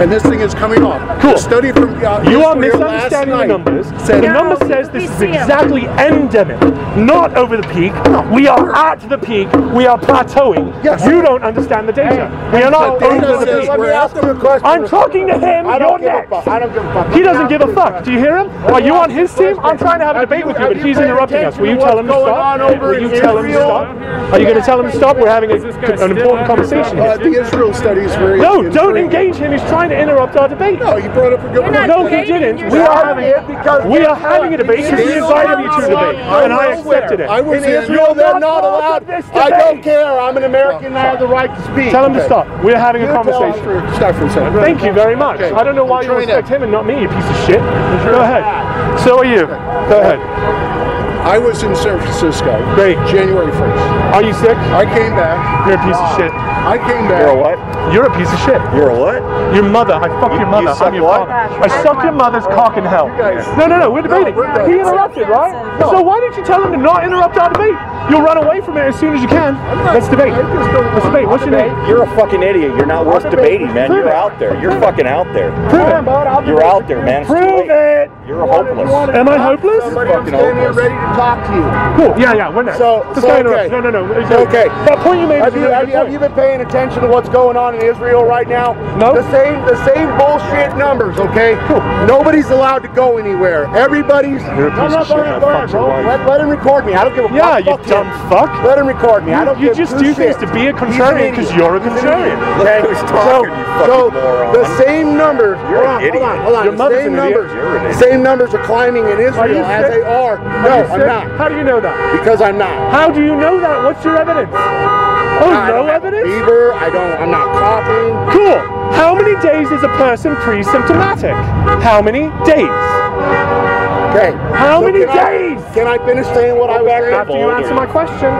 and this thing is coming off. Cool. The study from uh, You are misunderstanding the numbers. said The number says this is exactly endemic, not over the peak. We are at the peak. We are plateauing. Yes. You don't understand the data. We are not The over the peak. Let me ask him a question. I'm talking to him. I You're don't give a next. fuck. I don't give a fuck. He doesn't give a fuck. Do you hear him? Are you on his team? I'm trying to have a debate with you, but he's interrupting us. Will you tell him to stop? Will you tell him to stop? Are you going to tell him to stop? We're having a, an important conversation Uh, the Israel study is very No, don't engage him. He's trying to interrupt our debate. No, you brought up a good point. No, he didn't. We are having arguing. because we are having a debate because he invited me to a debate, and I accepted it. I was In in Israel, they're not not allowed. this I don't care. I'm an American. I have the right to speak. Tell him to stop. We're having a You tell conversation. for- Stop for a second. Thank you very much. Okay. I don't know why you respect him and not me, you piece of shit. Go ahead. So are you. Go ahead. I was in San Francisco. Great. January 1st. Are you sick? I came back. You're a piece of uh, shit. I came back. You're a what? You're a piece of shit. You're a what? Your mother. I fuck your mother. suck I'm your what? father. I suck your mother's cock in hell. No, no, no. We're debating. we're done. he interrupted, right? So why didn't you tell him to not interrupt our debate? You'll run away from it as soon as you can. Let's debate. Let's debate. What's your name? You're a fucking idiot. You're not worth debating, man. Prove You're it. out there. You're fucking out there. Prove it. You're out there, man. It's Prove it. You're hopeless. Am I hopeless? Somebody I'm fucking standing here ready to talk to you. Cool. Yeah, yeah. We're next. So- Just so, okay. No, no, no. Okay. That point you made Have you, really have, good you, have point. you been paying attention to what's going on in Israel right now? No. The same the same bullshit numbers, okay? Nobody's allowed to go anywhere. Everybody's You're a piece no, of no, shit. go ahead, go ahead, bro. Let, let him record me. I don't give a Yeah, fuck. you Fuck him. dumb fuck. Let him record me. I don't You give just two do things to be a contrarian an contrarian 'cause idiot. you're a contrarian. idiot. Okay? Who's So, you fucking so moron? the same numbers. You're hold an on, idiot. hold on, hold on. Your the mother's same an idiot. numbers. You're an idiot. Same numbers are climbing in Israel as sick? they are. Are No, you I'm sick? not. How do you know that? Because I'm not. How do you know that? What's your evidence? Oh, I no evidence? Fever. I don't. I'm not coughing. Cool. How many days is a person pre-symptomatic? How many days? Okay. How So many can I- days? can I finish saying what I was saying? After you answer my question.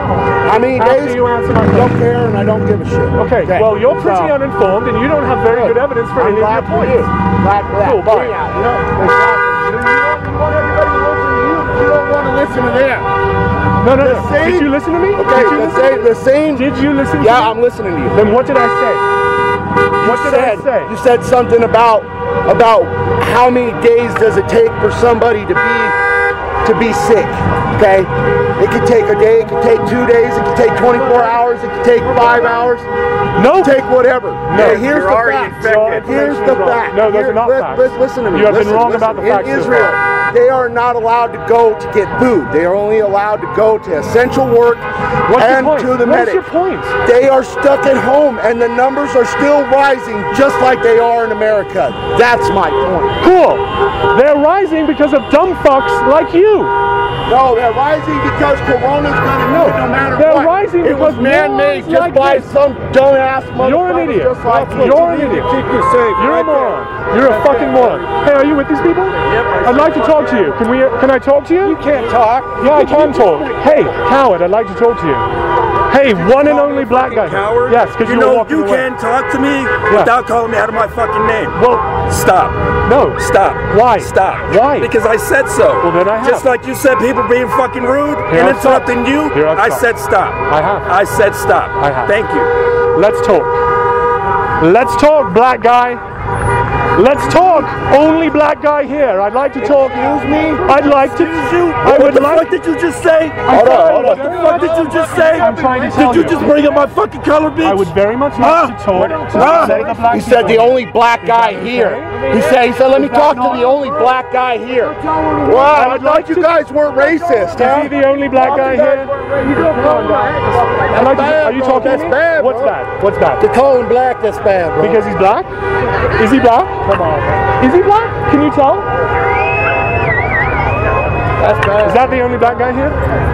How many After days? you answer my question. I don't care and I don't give a shit. Okay, well, you're pretty So, uninformed and you don't have very good evidence for I'm any of your for you. points. Glad for that. Cool, bye. Yeah, you know, exactly. You, you want everybody to listen to you. You don't want to listen to them. No, no, The no. same- Did you listen to me? Okay, Did you the same. The same. Did you listen to Yeah. I'm listening to you. Then what did I say? What you did I say? You said something about about how many days does it take for somebody to be to be sick. Okay, it could take a day, it could take two days, it could take 24 hours, it could take five hours. No. Take whatever. No. Okay, here's You're the fact. infected. Here's the wrong. fact. No, those Here- are not li- facts. li- Listen to me. You have been wrong listen. about the In facts so Israel, they are not allowed to go to get food. They are only allowed to go to essential work What's and your point? to the What's medic. your point? They are stuck at home, and the numbers are still rising, just like they are in America. That's my point. Cool. They're rising because of dumb fucks like you. No, they're rising because Corona's gonna No, no, no matter they're what. rising it was because man-made just like by this- some dumbass motherfucker. You're an idiot. Just like you. You're an idiot. Keep you safe. You're a right there. moron. You're a fucking moron. Hey, are you with these people? Yep. I'd like to talk to you. Can we? Uh, can I talk to you? You can't talk. Yeah, I can talk. Hey, coward, I'd like to talk to you. Hey, one and only black guy. Coward. Yes, because you you know you away. can't talk to me without calling me out of my fucking name. Well, stop. No. Stop. Why? Stop. Why? Because I said so. Well, then I have. Just like you said, people being fucking rude Here and stopped. interrupting you. Here I've I said stop. I have. I said stop. I have. Thank you. Let's talk. Let's talk, black guy. Let's talk. Only black guy here. I'd like to talk. Excuse me. I'd like to. You. I what would the like. fuck did you just say? Hold on, hold What the fuck did you just say? I'm trying to tell Did you you. just bring up my fucking color, bitch? I would very much like ah. to talk to Huh? say the black He said the only black guy here. He said, he said, let me talk to the only black guy here. Wow, I would like you guys weren't racist, Is he the only black guy here? Like bad, are you talking That's bad, What's bad? What's bad? The him black, that's bad, bro. Because he's black? Is he black? Is he black? Can you tell? that's bad. Is that the only black guy here?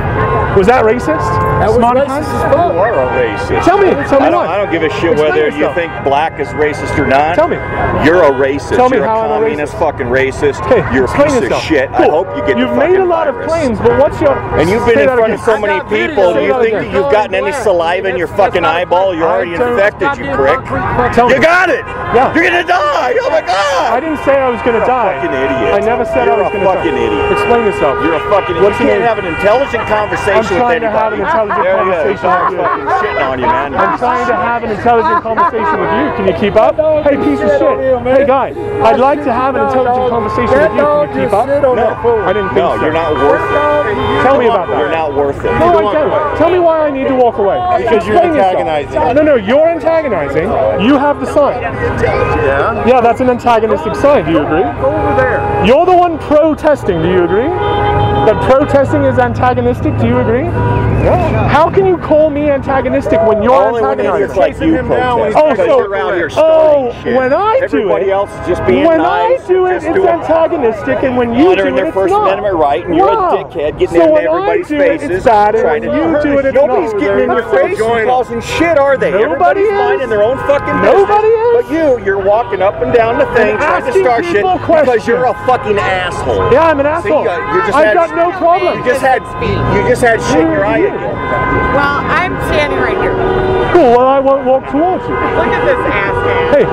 Was that racist? That was Smarty racist as fuck. You are a racist. Tell me, tell me I don't, why. I don't give a shit Explain whether yourself. you think black is racist or not. Tell me. You're a racist. Tell me You're how a I'm a communist, fucking racist. You're a Explain piece yourself. of shit. I Cool. hope you get You've the made fucking a lot of claims, but what's your? And you've been Say in that front again. of so many people. Say You think again. that you've gotten any saliva in your fucking eyeball? You're already don't- infected, you prick. Tell me. You got it. Yeah. You're gonna die. Oh my god. I didn't say I was going to die. Fucking idiot. I never said You're I was a going to die. fucking idiot. Explain yourself. You're a fucking. What's you your can't name? have an intelligent conversation I'm trying to have an intelligent conversation with you. shitting on you, man. I'm trying to have an intelligent conversation with you. Can you keep up? Hey, piece of shit. Hey, guy. I'd like to have an intelligent conversation with you. Can you keep up? No, I didn't think no, so. you're not worth it. Tell me about that. You're not worth it. No, I don't. Tell me why I need to walk away. Because you're antagonizing. No, no, you're antagonizing. You have the sign. Yeah. Yeah, that's an antagonistic sign. Do you agree? Over there. You're the one protesting. Do you agree? That protesting is antagonistic. Do you agree? Yeah. How can you call me antagonistic when you're Only when antagonizing? idiots like you protest. Oh, because so you're around here oh, shit. when I do Everybody it, else is just being when nice. I do it, it's doing antagonistic, and when you honoring do it, their it's First not. Amendment right, and you're Wow. a dickhead getting so in when everybody's I do it, faces. it's bad, and trying when to you do it, it's Nobody's not. getting in your face and causing shit, are they? Nobody Everybody's is. minding their own fucking Nobody business. But you, you're walking up and down the thing trying to start shit because you're a fucking asshole. Yeah, I'm an asshole. uh, you just I've got no problem. You just had speed. you just had shit in your eye again. Well, I'm standing right here. Cool. Well, I won't walk towards you. Look at this ass man. Hey,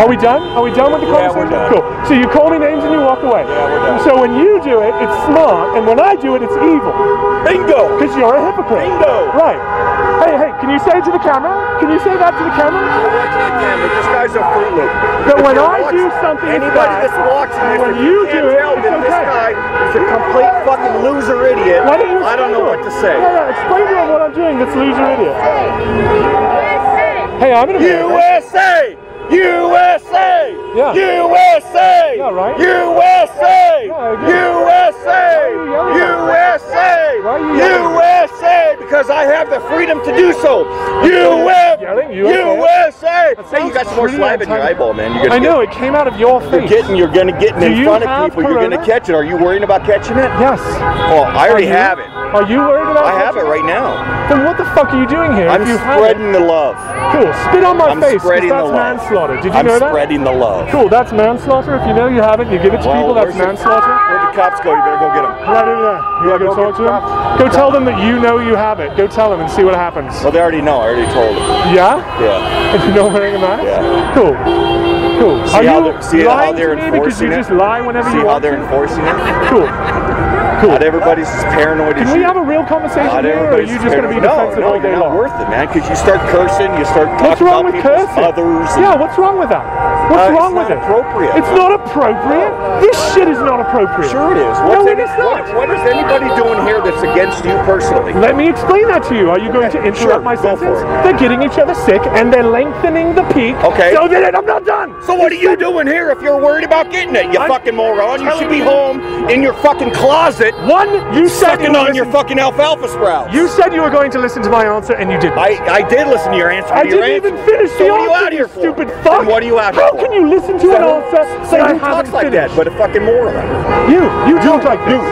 are we done? Are we done with the Yeah, we're conversation? done. Cool. So you call me names and you walk away. Yeah, we're done. So when you do it, it's smart, and when I do it, it's evil. Bingo. Because you're a hypocrite. Bingo. Right. Hey, hey, can you say it to the camera? Can you say that to the camera? This guy's a Fruit Loop. That when I do something anybody bad, that's watching this, when you do it, tell it's that this okay. guy is a complete fucking loser idiot. Why don't you I don't know what to say. Yeah, yeah, explain to him what I'm doing that's loser idiot. Hey, I'm an American. USA! USA! Yeah. USA! Yeah, right. USA! Yeah. USA! me? USA! Why are? USA! Because I have the freedom to do so. USA! Yelling? USA? USA! That Hey, you got some more slab in your eyeball, man. You're gonna I know, Get, it came out of your face. you're getting. You're gonna get Do in front of have people. You're gonna catch it. Are you worried about catching it? Yes. Oh, I already have it. Are you worried about I have it right now. Then what the fuck are you doing here? I'm spreading the love. Cool. Spit on my face. I'm face. spreading that's the love. manslaughter. Did you I'm know that? spreading the love. Cool. That's manslaughter. If you know you haven't, you give it to people. That's manslaughter. Where'd the cops go? You better go get them. Right over there. You want to go talk to them? Go tell them that you know you have it. Go tell them and see what happens. Well, they already know. I already told them. Yeah? Yeah. And you're not wearing a mask? Yeah. Cool. Cool. See Are how you they're- see how they're to me because you enforcing it? just lie whenever See you how want they're to? enforcing it? Cool. Cool. Not everybody's as paranoid Can as we you. have a real conversation Not here, or are you just going to be defensive no, no, all day you're not long? worth it, man. Because you start cursing, you start What's talking wrong about with people's cursing? mothers. Yeah, what's wrong with that? What's Uh, it's wrong with not appropriate. It's not appropriate. This shit is not appropriate. Sure it is. What's it any- is not. What, what is anybody doing here that's against you personally? Let me explain that to you. Are you going to interrupt Sure, my go for sentence? it. They're getting each other sick and they're lengthening the peak. Okay. So that I'm not done. So what are you doing here if you're worried about getting it, you I'm fucking moron? You should be home in your fucking closet One, you said sucking you on your fucking alfalfa sprouts. You said you were going to listen to my answer and you didn't. I, I did listen to your answer. I didn't answer. even finish So the what are you out here for? stupid fuck. Then what are you out here How for? can you listen to So an answer so that I haven't like finished? that, but a fucking moron. You, you talk like this.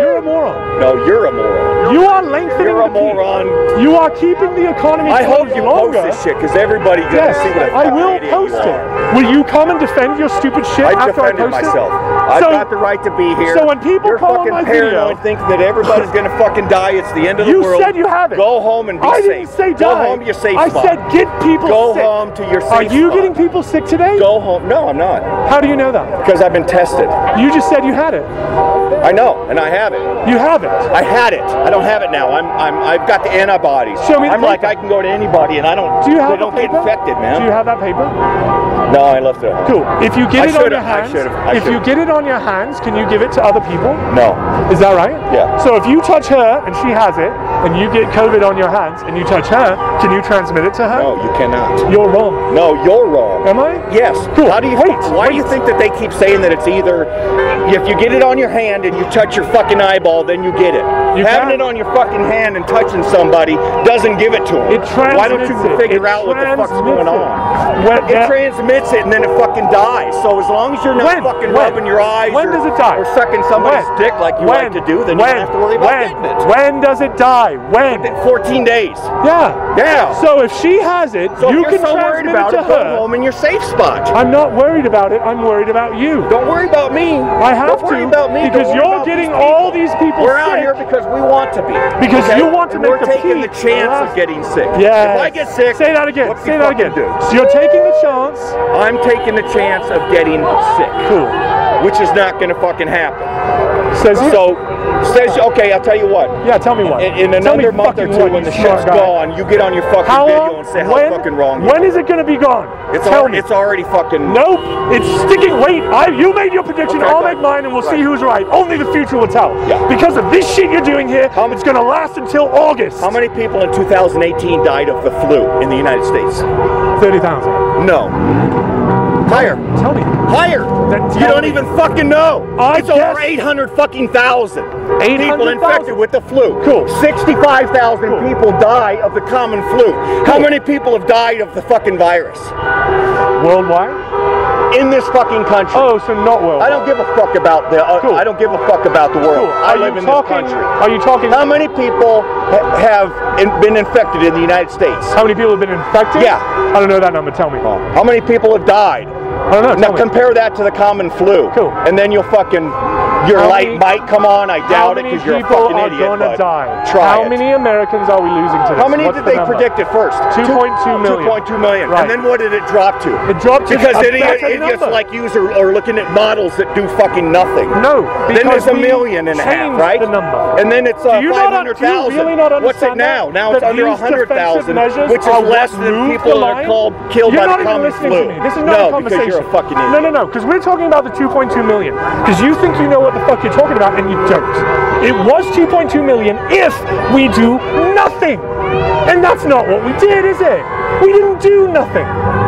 You're a moron. No, you're a moron. You are lengthening You're the moron. You are keeping the economy I hope you longer. post this shit because everybody's gonna Yes, see what a I will post it. Will you come and defend your stupid shit I've after I defended post myself. it? I've so, got the right to be here. So when people You're on fucking my paranoid, video, thinking that everybody's gonna fucking die. It's the end of the you world. You said you have it. Go home and be I safe. didn't say die. Go home to your safe I spot. said get people sick. Go sick. home to your safe Are you spot. getting people sick today? Go home. No, I'm not. How do you know that? Because I've been tested. You just said you had it. I know, and I have it. You have it. I had it. I don't have it now. I'm, I'm, I've got the antibodies. Show me the I'm like. I can go to anybody, and I don't. Do you have they don't get paper? infected, man. Do you have that paper? No, I left it. Cool. If you get I it on your I hands, should've, I if you get it on your hands, can you give it to other people? No. Is that right? Yeah. So if you touch her and she has it, and you get COVID on your hands, and you touch her, can you transmit it to her? No, you cannot. You're wrong. No, you're wrong. Am I? Yes. Cool. How do you? Wait, why do you think that they keep saying that it's either if you get it on your hand and you touch your fucking eyeball, then you get it. You Having can't- it on your fucking hand and touching somebody doesn't give it to them. It transmits Why don't you it. figure It out what the fuck's going on? When- it transmits it and then it fucking dies. So as long as you're not When? fucking When? rubbing your eyes When or, does it die? or sucking somebody's dick like you like to do, then you don't have to worry about when? getting it. When does it die? Why? When? 14 days. Yeah. Yeah. So if she has it, So you can so transmit about it it, to go home in your safe spot. I'm not worried about it. I'm worried about you. Don't worry about me. I have Don't worry to about me. because you're getting these all these people We're out here because we want to be. Because you want to and make we're the taking peak the chance of getting sick. Yeah. If I get sick, Say that again. Say that again. Do? So you're taking the chance. I'm taking the chance of getting sick. Cool. Which is not going to fucking happen. Says so. Says okay. I'll tell you what. Yeah, tell me what. In, in another month or two, what, when the shit's guy. gone, you get on your fucking How video and say how when, fucking wrong. When is it going to be gone? It's Tell already, me. it's already fucking. Nope, it's sticking. Wait, I, you made your prediction. Okay, I'll right. make mine, and we'll see who's right. Only the future will tell. Yeah. Because of this shit you're doing here, how, it's going to last until August. How many people in 2018 died of the flu in the United States? Thirty thousand. No. Higher. Tell me. Higher. You don't me. even fucking know. I it's guess- over 800 fucking thousand. People 800,000. infected with the flu. Cool. 65,000 Cool. people die of the common flu. How many people have died of the fucking virus Worldwide? in this fucking country? Oh, so not worldwide. I don't give a fuck about the. Uh, Cool. I don't give a fuck about the world. Cool. I live you in talking? this country. Are you talking? How many people ha- have in, been infected in the United States? How many people have been infected? Yeah. I don't know that number. Tell me. Paul. How many people have died? I don't know. Now compare that to the common flu. Cool. And then you'll fucking your How light many- might come on. I doubt it because you're a people fucking are idiot. gonna die? Try How it. many Americans are we losing today? How many What's did the they number? predict at first? 2.2 million. 2.2 million. Right. And then what did it drop to? It dropped to because idiot, idiots like you are, are looking at models that do fucking nothing. No, Then because there's a million and a half, right? the number. And then it's uh, Do you not- do you 500,000. really What's it now? Now it's under 100,000, which is less than people are called killed You're by not the even common listening flu. to me. This is not a conversation. No, because you're a fucking idiot. No, no, no. Because we're talking about the 2.2 million. Because you think you know what the fuck you're talking about, and you don't. It was 2.2 million if we do nothing. And that's not what we did, is it? We didn't do nothing.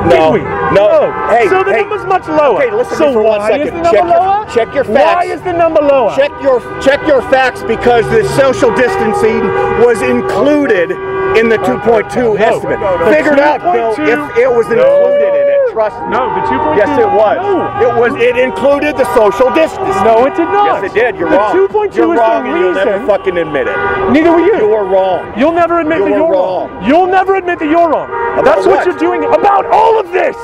No, Did we? no. Hey, so the hey. number's much lower. Okay, listen to so for one why second. is the number check lower? Your, check your Why facts. is the number lower? Check your check your facts because the social distancing was included in the 2.2 estimate. The Figure it out, Bill. If it was included trust me. No, the 2.2. Yes, it was. No. It was. It included the social distance. No, it did not. Yes, it did. You're the wrong. 2.2 You're is wrong, the and you'll never fucking admit it. Neither were you. You were wrong. You'll never admit You that you're wrong. wrong. You'll never admit that you're wrong. About That's what? what? you're doing about all of this.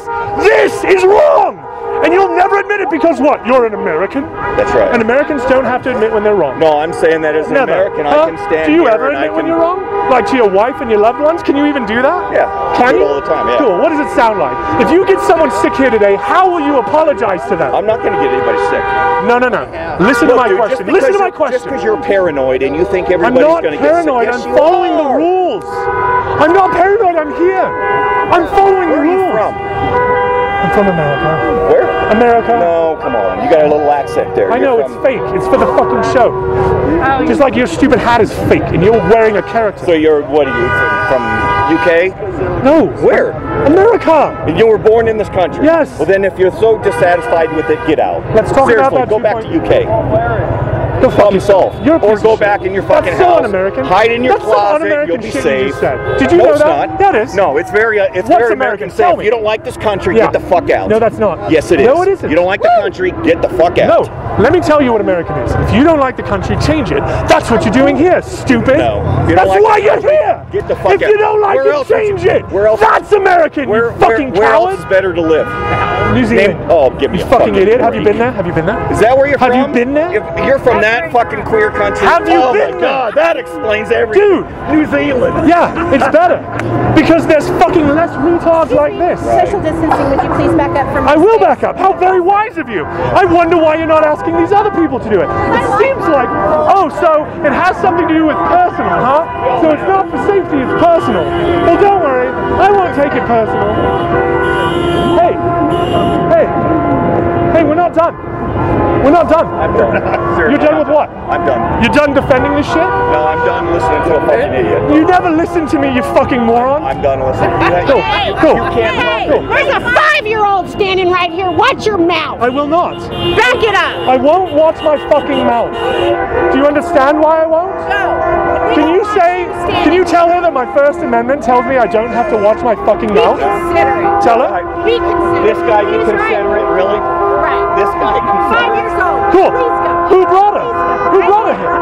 This is wrong. And you'll never admit it because what? You're an American. That's right. And Americans don't have to admit when they're wrong. No, I'm saying that as an Never. American, Huh? I can stand Do you here ever and I admit when you're wrong? Like to your wife and your loved ones? Can you even do that? Yeah. Can do it you? all the time, yeah. Cool. What does it sound like? If you get someone sick here today, how will you apologize to them? I'm not going to get anybody sick. No, no, no. Listen Look, to my dude, question. Listen to my question. Just because you're paranoid and you think everybody's going to get sick. I'm not paranoid. Yes, I'm following are. the rules. I'm not paranoid. I'm here. I'm following Where are the you rules. from? I'm from America. Where? America. No, come on. You got a little accent there. I You're know from- it's fake. It's for the fucking show. Oh, Just like your stupid hat is fake and you're wearing a character. So you're what are you from UK? No. Where? America. And you were born in this country. Yes. Well, then if you're so dissatisfied with it, get out. Let's talk about that. Seriously, go back to 2.0. UK. Fuck Problem solved. You're or go back in your fucking That's so house. un-American. Hide in your That's closet. un-American You'll be shit safe. you said. Did you no, know it's that? Not. That is. No, it's very. Uh, it's What's very American? American. Tell Safe. me. You don't like this country? Yeah. Get the fuck out. No, that's not. Yes, it is. No, it isn't. You don't like the country? Get the fuck out. No, let me tell you what American is. If you don't like the country, change it. That's what you're doing here, stupid. No. That's like why you're here. Get the fuck if out. you don't like Where it, change it. where else- That's American, Where, fucking where else is better to live? New Zealand. Oh, give me you a fucking idiot. Have you been there? Have you been there? Is that where you're from? Have you been there? You're from that fucking queer country. Have you oh been my there? god, that explains everything. Dude. New Zealand. Yeah, it's better. Because there's fucking less retards like this. Social distancing, would you please back up from I will back up. How very wise of you. I wonder why you're not asking these other people to do it. It seems like, oh, so it has something to do with personal, huh? So it's not for safety, it's personal. Well, don't worry. I won't take it personal. Hey, hey, hey, we're not done. We're not done. I'm done. Seriously, You're done I'm with what? I'm done. You're done defending this shit? No, I'm done listening to a fucking eh? idiot. You never listen to me, you fucking moron. I'm done listening. You, Cool, Hey, cool. you can't Hey, talk there's a five-year-old standing right here. Watch your mouth. I will not. Back it up. I won't watch my fucking mouth. Do you understand why I won't? No. Can you say, can you tell her that my First Amendment tells me I don't have to watch my fucking mouth? Consider it. Tell her? Be considerate. This guy, you He's consider right. really? this guy Five years old. Cool. Who brought her? Who brought her here?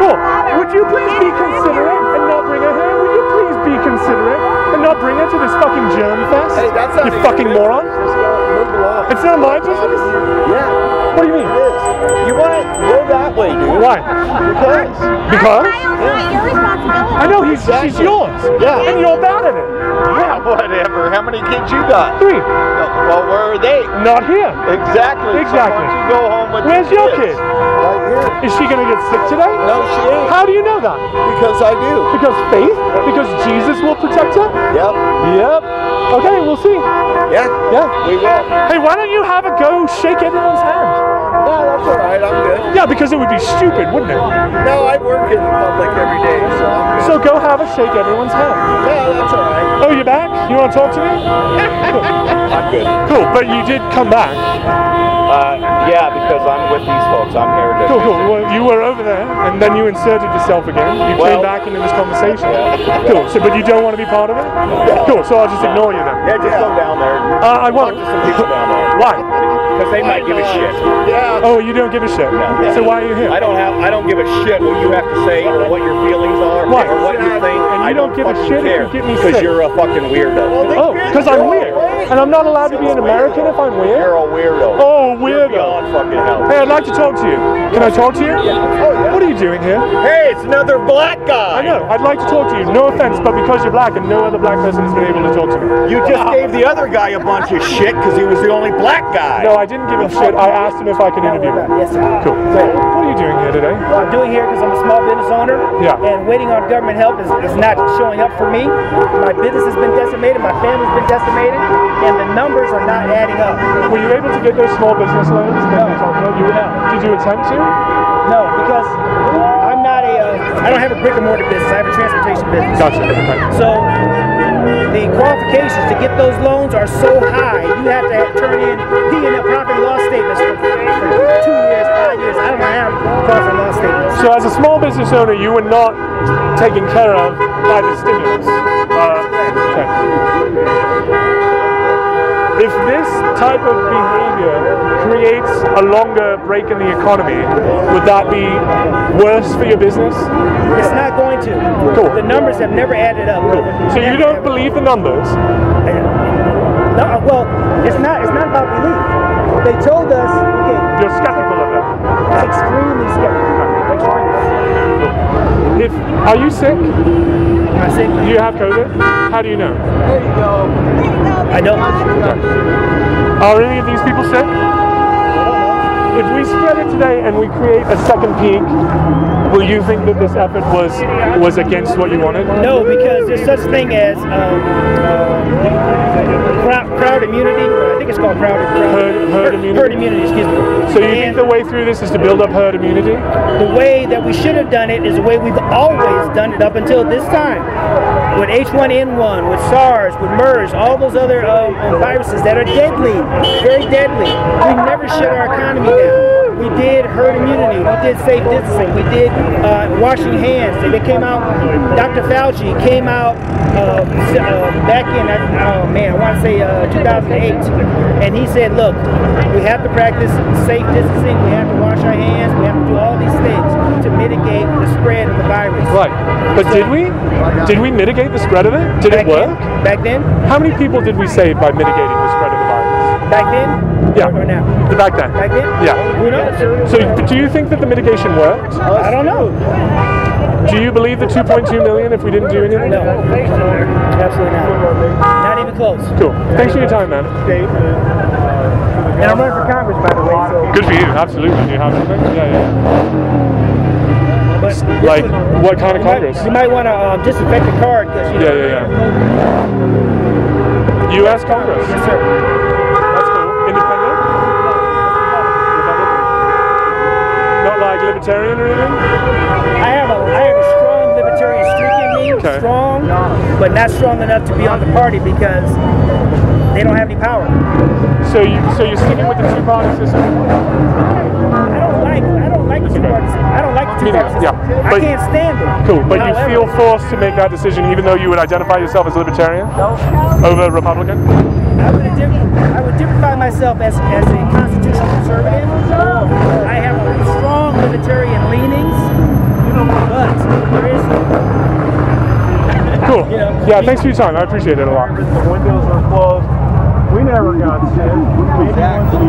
Cool. Would you please be considerate and not bring her here? Would you please be considerate and not bring her to this fucking germ fest? Hey, you fucking moron. Move. It's not my business. Yeah. What do you mean? You want to go that way, dude. Why? Because. Because? Not your responsibility. I know he's she's yours. Yeah. And you're bad at it. Yeah, whatever. How many kids you got? Three. Well, where are they? Not here. Exactly. Exactly. So why don't you go home with Where's your kid? Right here. Is she gonna get sick today? No, she ain't. How do you know that? Because I do. Because faith? Because Jesus will protect her? Yep. Yep. Okay, we'll see. Yeah. Yeah. We will. Hey, why don't you have a go shake everyone's hand? No, that's all right. I'm good. Yeah, because it would be stupid, wouldn't it? No, I work in public every day, so I'm good. So go have a shake everyone's hand. no, that's all right. Oh, you're back? You want to talk to me? I'm good. Cool, but you did come back. Uh, yeah, because I'm with these folks. I'm here to. Cool, cool. Well, you were over there, and then you inserted yourself again. You came back into this conversation. Cool. So, but you don't want to be part of it? Cool. So I'll just ignore you then. Yeah, just go down there. Uh, I won't. Talk to some people down there. Why? Because they might give a shit. Yeah. Oh, you don't give a shit. Yeah. So why are you here? I don't have. I don't give a shit what you have to say or what your feelings are Why? or what you think. And you I don't give a fucking shit if you get me sick. because you're a fucking weirdo. Oh, because oh, I'm weird, and I'm not allowed to be an American if I'm weird. You're a weirdo. Oh, You're weirdo. beyond fucking hell. Hey, I'd like to talk to you. Can I talk to you? Yeah. Oh, yeah. What are you doing here? Hey, it's another black guy. I know. I'd like to talk to you. No offense, but because you're black and no other black person has been able to talk to me. You just ah. gave the other guy a bunch of shit because he was the only black guy. No, I didn't give him shit. I asked him if I could interview him. Yes, sir. Cool. What are you doing here today? I'm doing here because I'm a small business owner. Yeah. And waiting on government help is, is not showing up for me. My business has been decimated, my family's been decimated, and the numbers are not adding up. Were you able to get those small business loans that No. you talked about? You, No. Did you attempt to? No, because I'm not a, uh, I don't have a brick and mortar business. I have a transportation business. Gotcha. So the qualifications to get those loans are so high. You have to turn in P and L profit and loss statements for, for two years, five years. I don't know have profit and loss statements. So as a small business owner, you were not taken care of by the stimulus. Uh. If this type of behavior creates a longer break in the economy, would that be worse for your business? It's not going to. Cool. The numbers have never added up. Cool. So you don't believe the numbers? No, well, it's not. It's not about belief. They told us. Okay, You're skeptical of them. extremely skeptical. If are you sick? Am I sick? Do you have COVID? How do you know? I don't. Know. Are any of these people sick? If we spread it today and we create a second peak, will you think that this effort was was against what you wanted? No, because there's such thing as um, uh, crowd, crowd immunity. I think it's called crowd, crowd Herd- herd immunity? Herd immunity. Excuse me. So you think the way through this is to build up herd immunity? The way that we should have done it is the way we've always done it up until this time. With H1N1, with SARS, with MERS, all those other um, um, viruses that are deadly, very deadly. We never shut our economy down. We did herd immunity. We did safe distancing. We did uh, washing hands. They came out. Dr. Fauci came out uh, uh, back in uh, oh man, I want to say uh, 2008, and he said, "Look, we have to practice safe distancing. We have to wash our hands. We have to do all these things to mitigate the spread of the virus." Right. But did we? Did we mitigate the spread of it? Did it Back then- work? Back then? How many people did we save by mitigating the spread of the virus? Back then? Yeah. Or now? Back then. Back then? Yeah. Who knows? So do you think that the mitigation worked? I don't know. Do you believe the 2.2 million if we didn't do anything? No. Absolutely not. Not even close. Cool. Thanks for your time, man. And I'm running for Congress, by the way. So. Good for you. Absolutely. Do you have something? Yeah, yeah. But Like, what kind of you might- Congress? You might want to um, disinfect the card because you Yeah, yeah, yeah. U.S. Congress. Yes, sir. That's cool. Independent? Republican? Not like libertarian or anything? I have a I have a strong libertarian streak in me. Okay. Strong, but not strong enough to be on the party because they don't have any power. So you so you're sticking with the two party system? I don't like I don't like the two party system. I don't like the two party system. yeah. I But- can't stand it. Cool. But you feel forced to make that decision even though you would identify yourself as libertarian? Over Republican? I would, I would identify myself as, as a constitutional conservative. I have leanings, but there is. Cool. yeah, thanks for your time. I appreciate it a lot. The windows are closed. We never got sick. Exactly.